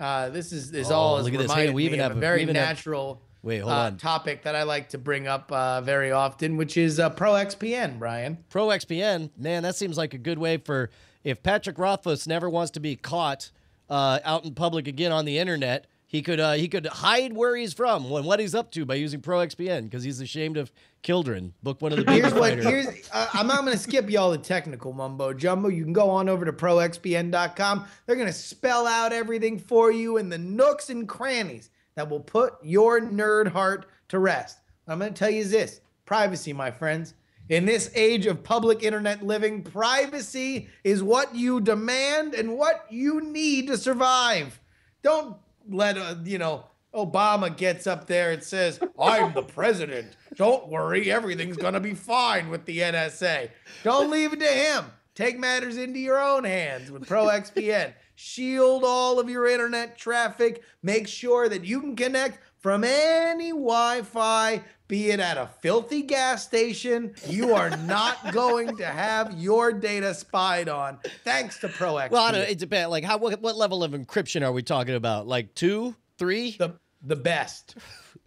Uh, this is this Oh, all is look at this. Reminded we even have a very even have- natural Wait, hold uh, on. topic that I like to bring up uh, very often, which is uh, Pro XPN, Brian. Pro XPN, man, that seems like a good way for if Patrick Rothfuss never wants to be caught uh, out in public again on the internet. He could uh, he could hide where he's from and what he's up to by using Pro XPN because he's ashamed of Killdren, book one of the Here's what. Here's. Uh, I'm not going to skip y'all the technical mumbo jumbo. You can go on over to proxpn.com. They're going to spell out everything for you in the nooks and crannies that will put your nerd heart to rest. I'm going to tell you this: privacy, my friends. In this age of public internet living, privacy is what you demand and what you need to survive. Don't let uh, you know Obama gets up there and says, "I'm the president. Don't worry, everything's gonna be fine with the NSA." Don't leave it to him. Take matters into your own hands with ProXPN. Shield all of your internet traffic. Make sure that you can connect from any Wi-Fi be it at a filthy gas station. You are not going to have your data spied on thanks to ProXP. Well, I don't. It depends. Like, how what, what level of encryption are we talking about? Like two, three? the the best.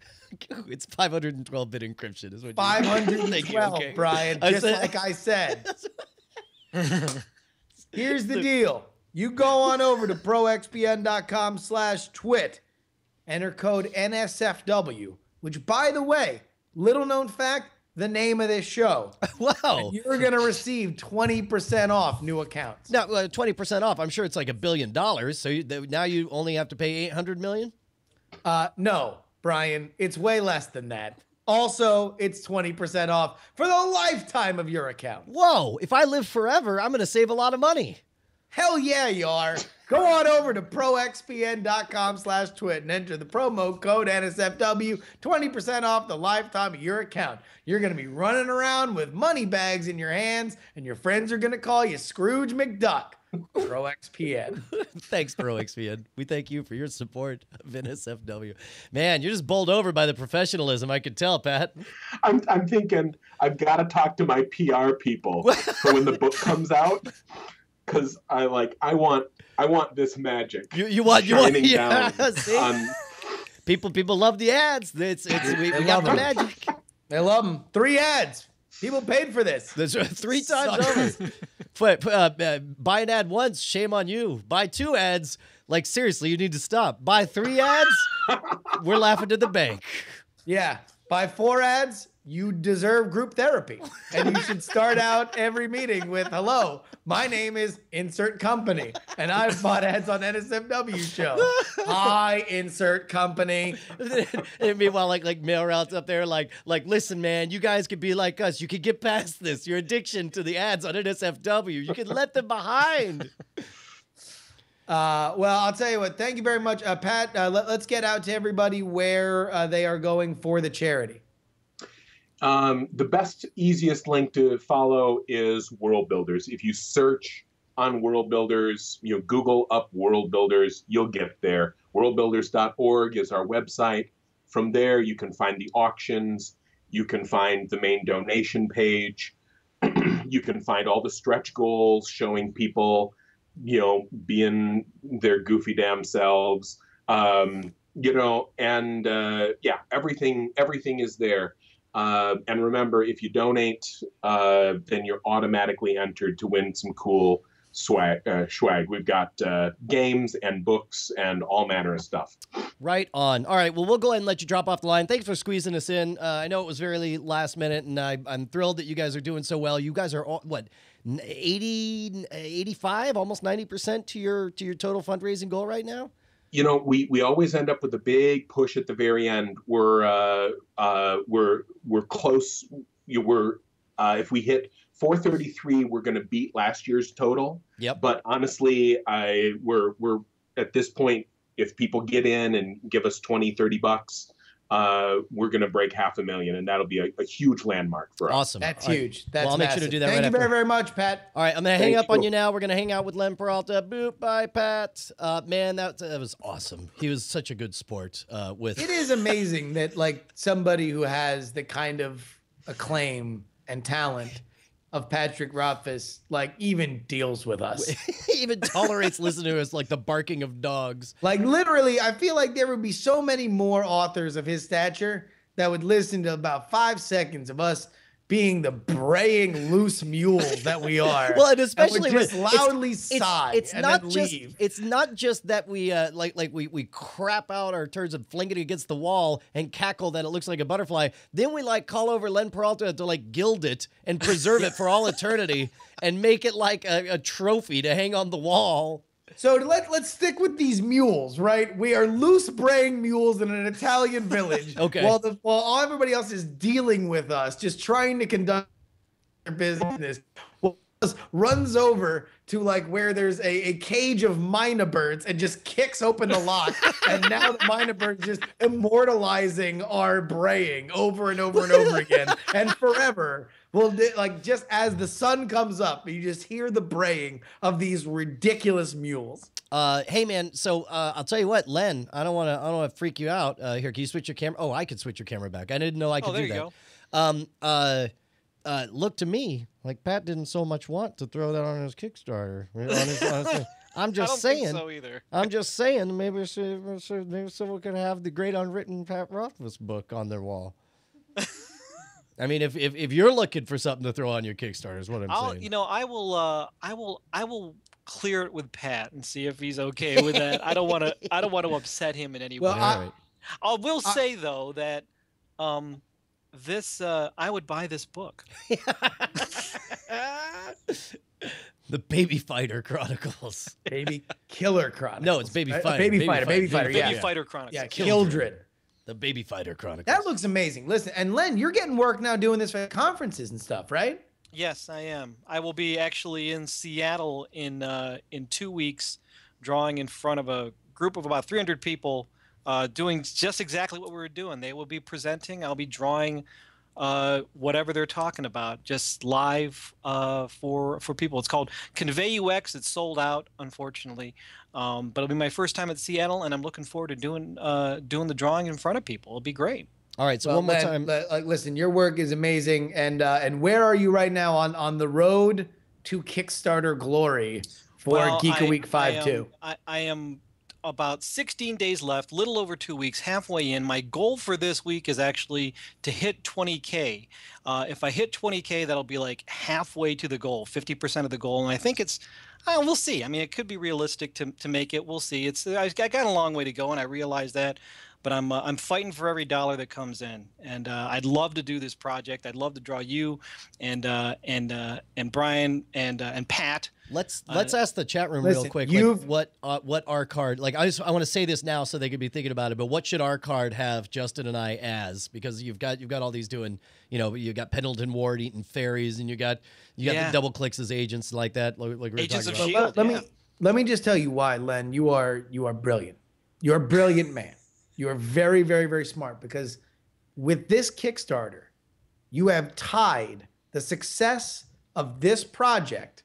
it's 512 bit encryption. Is what you- Thank you, 512, okay. Brian, I just said- like I said. Here's the deal. You go on over to proxpn.com slash twit, enter code NSFW, which, by the way, little known fact, the name of this show. Wow. You're going to receive 20% off new accounts. Now, uh, 20% off. I'm sure it's like a billion dollars. So you, th- now you only have to pay 800 million? Uh, no, Brian, it's way less than that. Also, it's 20% off for the lifetime of your account. Whoa. If I live forever, I'm going to save a lot of money. Hell yeah, you are. Go on over to proxpn.com slash twit and enter the promo code NSFW, 20% off the lifetime of your account. You're going to be running around with money bags in your hands, and your friends are going to call you Scrooge McDuck. ProXPN. Thanks, ProXPN. we thank you for your support of NSFW. Man, you're just bowled over by the professionalism. I could tell, Pat. I'm, I'm thinking I've got to talk to my PR people for when the book comes out because I like I want I want this magic. You, you want, you want, yeah, down see? on people, people love the ads. It's, it's, we, we They got love the 'em. magic. They love them. Three ads. People paid for this. That's three times over. But uh, uh, buy an ad once, shame on you. Buy two ads, like seriously, you need to stop. Buy three ads, we're laughing to the bank. Yeah. Buy four ads, you deserve group therapy. And you should start out every meeting with hello, my name is insert company. And I've bought ads on NSFW show. Hi, insert company. and meanwhile, like like mail routes up there, like like listen, man, you guys could be like us. You could get past this. Your addiction to the ads on NSFW, you can let them behind. Uh, well, I'll tell you what. Thank you very much, uh, Pat. Uh, let, us get out to everybody where uh, they are going for the charity. Um, the best, easiest link to follow is World Builders. If you search on World Builders, you know, Google up World Builders, you'll get there. WorldBuilders.org is our website. From there, you can find the auctions. You can find the main donation page. you can find all the stretch goals showing people, you know, being their goofy damn selves. Um, you know, and uh, yeah, everything everything is there. Uh, and remember, if you donate, uh, then you're automatically entered to win some cool swag. Uh, swag. We've got uh, games and books and all manner of stuff. Right on. All right. Well, we'll go ahead and let you drop off the line. Thanks for squeezing us in. Uh, I know it was very last minute, and I, I'm thrilled that you guys are doing so well. You guys are all, what 80, 85, almost ninety percent to your to your total fundraising goal right now. You know, we, we always end up with a big push at the very end. We're uh, uh, we're we're close. You we're uh, if we hit 433, we're going to beat last year's total. Yep. But honestly, I we're we're at this point. If people get in and give us 20, 30 bucks, uh, we're going to break half a million, and that'll be a, a huge landmark for us. Awesome. That's All right. huge. That's well, I'll make sure to do that Thank right you after. very, very much, Pat. All right, I'm gonna hang Thank up on you. you now. We're gonna hang out with Len Peralta. Boop, bye, Pat. Uh, man, that, that was awesome. He was such a good sport. Uh, with It is amazing that like somebody who has the kind of acclaim and talent of Patrick Rothfuss like even deals with us. he even tolerates listening to us like the barking of dogs. like literally, I feel like there would be so many more authors of his stature that would listen to about five seconds of us being the braying loose mules that we are. Well, and especially would just loudly it's, sigh It's and not then just leave. it's not just that we uh, like like we we crap out our turds and fling it against the wall and cackle that it looks like a butterfly. Then we like call over Len Peralta to like gild it and preserve it for all eternity and make it like a, a trophy to hang on the wall. So let, let's stick with these mules, right? We are loose braying mules in an Italian village. Okay. While the while all everybody else is dealing with us, just trying to conduct their business. Well, runs over to like where there's a, a cage of myna birds and just kicks open the lock. and now the myna birds just immortalizing our braying over and over and over again and forever. Well, di- like just as the sun comes up, you just hear the braying of these ridiculous mules. Uh, hey man, so uh, I'll tell you what, Len. I don't want to. I don't want to freak you out. Uh, here, can you switch your camera? Oh, I could switch your camera back. I didn't know I could Oh, there do you that. go. Um, uh, uh, look to me like Pat didn't so much want to throw that on his Kickstarter. on his- on his. I'm I just don't saying. think so either. I'm just saying. Maybe we we should- maybe someone could have the great unwritten Pat Rothfuss book on their wall. I mean, if, if if you're looking for something to throw on your Kickstarter, is what I'm I'll, saying. you know, I will, uh, I will, I will clear it with Pat and see if he's okay with that. I don't want to, I don't want to upset him in any Well, way. I- I will say though that, um, this, uh, I would buy this book. The Baby Fighter Chronicles. Baby Killer Chronicles. No, it's Baby Uh, Fighter. Baby, Baby Fighter. Fighter. Baby Fighter. Baby Yeah. Baby Fighter Chronicles. Yeah. Kildred. Kildred. The Baby Fighter Chronicles. That looks amazing. Listen, and Len, you're getting work now doing this for conferences and stuff, right? Yes, I am. I will be actually in Seattle in uh, in two weeks, drawing in front of a group of about 300 people, uh, doing just exactly what we were doing. They will be presenting. I'll be drawing uh, whatever they're talking about, just live uh, for for people. It's called ConveyUX. It's sold out, unfortunately, um, but it'll be my first time at Seattle, and I'm looking forward to doing uh, doing the drawing in front of people. It'll be great. All right, so Well, one more Len, time. le- like, listen, your work is amazing, and uh, and where are you right now on on the road to Kickstarter glory for Well, Geek a I- Week I Five am- Two? I, I am about 16 days left, little over two weeks, halfway in. My goal for this week is actually to hit 20k. Uh, if I hit 20k, that'll be like halfway to the goal, 50% of the goal, and I think it's. Uh, we'll see. I mean, it could be realistic to, to make it. We'll see. It's I, I got a long way to go, and I realize that. But I'm uh, I'm fighting for every dollar that comes in, and uh, I'd love to do this project. I'd love to draw you, and uh, and uh, and Brian and uh, and Pat. Let's let's ask the chat room real quick. you've- Like what uh, what our card like I just I want to say this now so they could be thinking about it. But what should our card have Justin and I as? Because you've got you've got all these doing you know you got Pendleton Ward eating fairies and you got you got Yeah. the double clicks as agents like that like, like we were Agents of about. Shield. let, let yeah. me let me just tell you why, Len. You are you are brilliant. You're a brilliant man. You are very very very smart because with this Kickstarter, you have tied the success of this project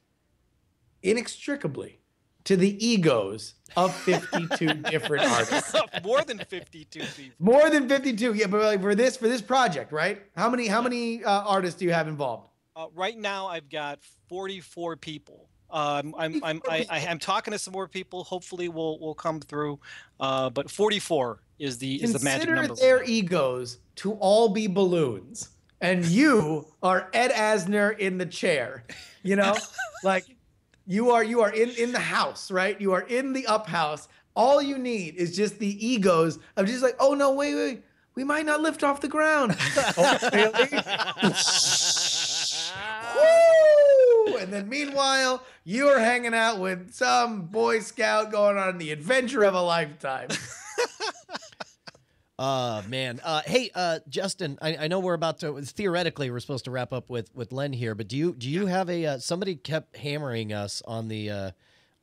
inextricably to the egos of 52 different artists. More than 52 people. More than 52. Yeah, but like for this for this project, right? How many how many uh, artists do you have involved? Uh, right now, I've got 44 people. Um, I'm I'm I, I, I'm talking to some more people. Hopefully, we'll we'll come through. Uh, but 44 is the is the magic Consider number. their egos to all be balloons, and you are Ed Asner in the chair. You know, like you are you are in in the house, right? You are in the up house. All you need is just the egos of just like, oh no, wait, wait, we might not lift off the ground. oh, really? Woo! And then meanwhile, you're hanging out with some Boy Scout going on the adventure of a lifetime. Uh man. Uh hey uh Justin, I, I know we're about to theoretically we're supposed to wrap up with with Len here, but do you do you have a uh, somebody kept hammering us on the uh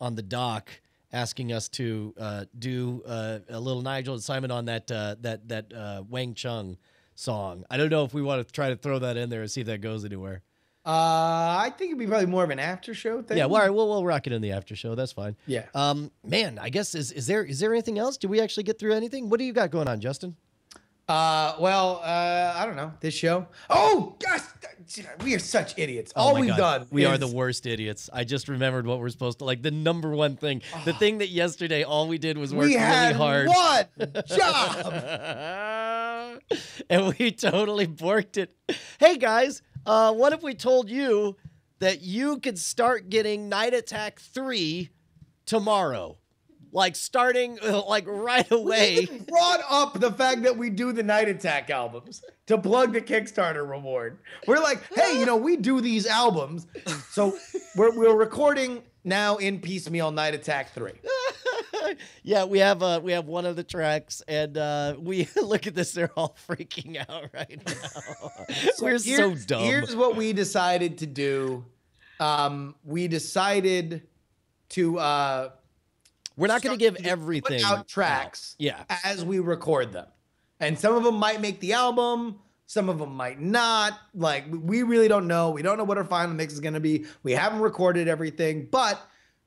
on the dock asking us to uh do uh, a little Nigel and Simon on that uh that that uh Wang Chung song. I don't know if we want to try to throw that in there and see if that goes anywhere. Uh, I think it'd be probably more of an after show thing. Yeah, well, all right, we'll we'll rock it in the after show. That's fine. Yeah. Um, man, I guess is is there is there anything else? Do we actually get through anything? What do you got going on, Justin? Uh, well, uh, I don't know. This show. Oh gosh, we are such idiots. Oh All we've God. done. We are the worst idiots. I just remembered what we're supposed to like. The number one thing, the thing that yesterday all we did was work We had really hard. one job. and we totally borked it. Hey guys, uh, what if we told you that you could start getting Night Attack 3 tomorrow? Like starting like right away. even brought up the fact that we do the Night Attack albums to plug the Kickstarter reward. We're like, hey, you know, we do these albums, so we're we're recording now in piecemeal Night Attack three. yeah, we have uh we have one of the tracks and uh we look at this they're all freaking out right now. We're so dumb. Here's what we decided to do. Um, we decided to uh, We're not going to give everything out tracks Yeah. as we record them. And some of them might make the album, some of them might not. Like we really don't know. We don't know what our final mix is going to be. We haven't recorded everything, but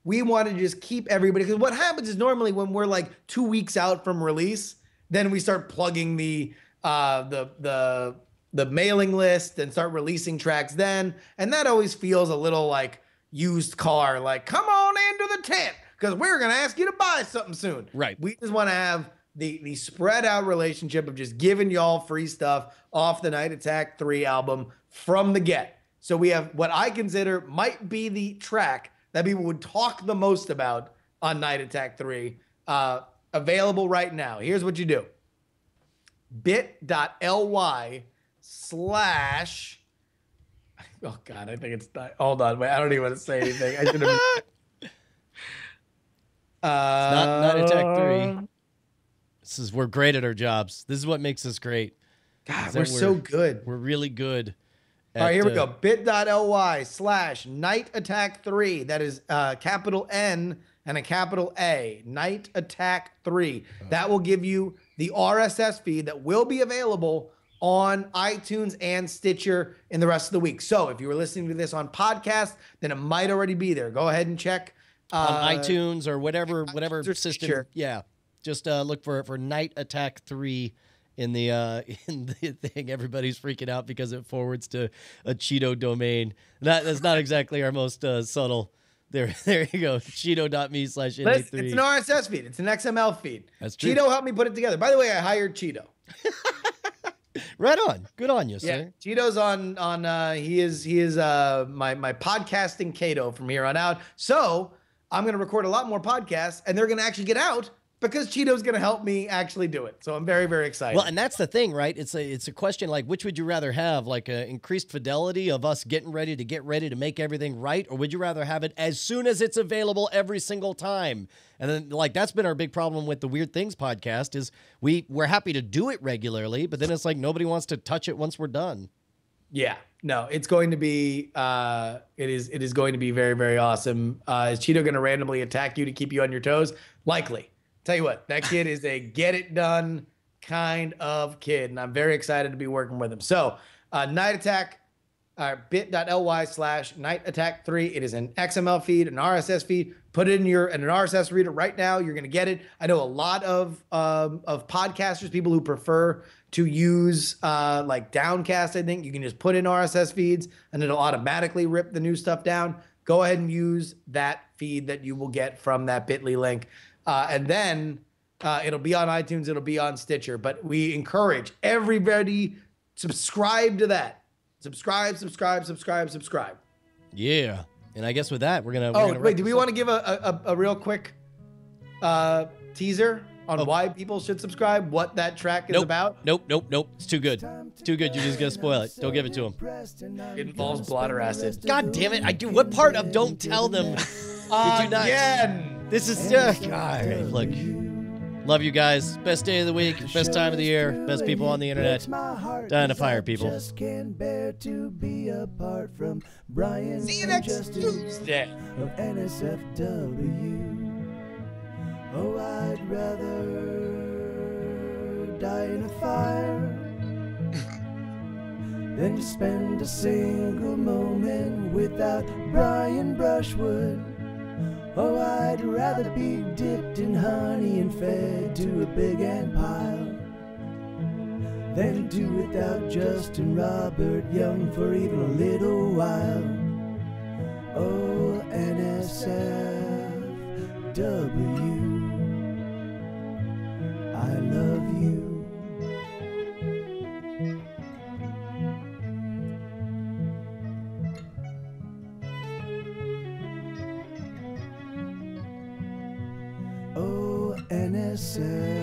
we want to just keep everybody because what happens is normally when we're like two weeks out from release, then we start plugging the uh, the the the mailing list and start releasing tracks then, and that always feels a little like used car. Like, come on into the tent because we're gonna ask you to buy something soon. Right. We just want to have the the spread out relationship of just giving y'all free stuff off the Night Attack 3 album from the get. So we have what I consider might be the track that people would talk the most about on Night Attack 3 uh, available right now. Here's what you do. bit.ly slash Oh god, I think it's not. Hold on, wait. I don't even want to say anything. I should have. uh, not Night Attack 3. This is we're great at our jobs. This is what makes us great. God, is that we're so good. We're really good. All right, here we uh, go. Bit.ly slash Night Attack 3. That is uh, capital N and a capital A. Night Attack 3. That will give you the RSS feed that will be available on iTunes and Stitcher in the rest of the week. So if you were listening to this on podcast, then it might already be there. Go ahead and check. on uh, iTunes or whatever whatever system. Stitcher. Yeah, just uh, look for for Night Attack Three in the uh, in the thing. Everybody's freaking out because it forwards to a Cheeto domain. That that's not exactly our most uh, subtle. There, there you go. Cheeto.me slash it's an RSS feed. It's an XML feed. That's true. Cheeto helped me put it together. By the way, I hired Cheeto. Right on. Good on you, sir. Yeah. Cheeto's on on. Uh, he is he is uh, my my podcasting Cato from here on out. So I'm going to record a lot more podcasts, and they're going to actually get out because Cheeto's going to help me actually do it. So I'm very very excited. Well, and that's the thing, right? It's a it's a question like which would you rather have, like a increased fidelity of us getting ready to get ready to make everything right, or would you rather have it as soon as it's available every single time? And then like that's been our big problem with the Weird Things podcast is we we're happy to do it regularly, but then it's like nobody wants to touch it once we're done. Yeah, no, it's going to be uh it is it is going to be very very awesome. Uh is Cheeto going to randomly attack you to keep you on your toes? Likely. Tell you what, that kid is a get it done kind of kid and I'm very excited to be working with him. So, uh Night Attack uh, bit.ly slash night attack 3 it is an xml feed an rss feed. Put it in your in an rss reader right now. You're going to get it. I know a lot of um, of podcasters people who prefer to use uh, like downcast i think you can just put in rss feeds and it'll automatically rip the new stuff down. Go ahead and use that feed that you will get from that bit.ly link uh, and then uh, it'll be on itunes it'll be on stitcher but we encourage everybody subscribe to that subscribe subscribe subscribe subscribe Yeah. And I guess with that, we're gonna. We're oh gonna wait do we want to give a, a, a real quick uh, teaser on Oh. why people should subscribe what that track is nope, about Nope, nope, nope. It's too good. It's too good. You're just gonna spoil it. Don't give it to them. it involves blotter acid God damn it! I do. What part of don't tell them? Did you not? again This is uh, God. Look, love you guys. Best day of the week. Best time of the year. Best people on the internet. Dying to fire people. Just can't bear to be apart from Brian see you next Justin tuesday of NSFW. Oh, I'd rather die in a fire than to spend a single moment without Brian Brushwood. Oh, I'd rather be dipped in honey and fed to a big ant pile than do without Justin Robert Young for even a little while. Oh, NSFW. I love you. NSFW.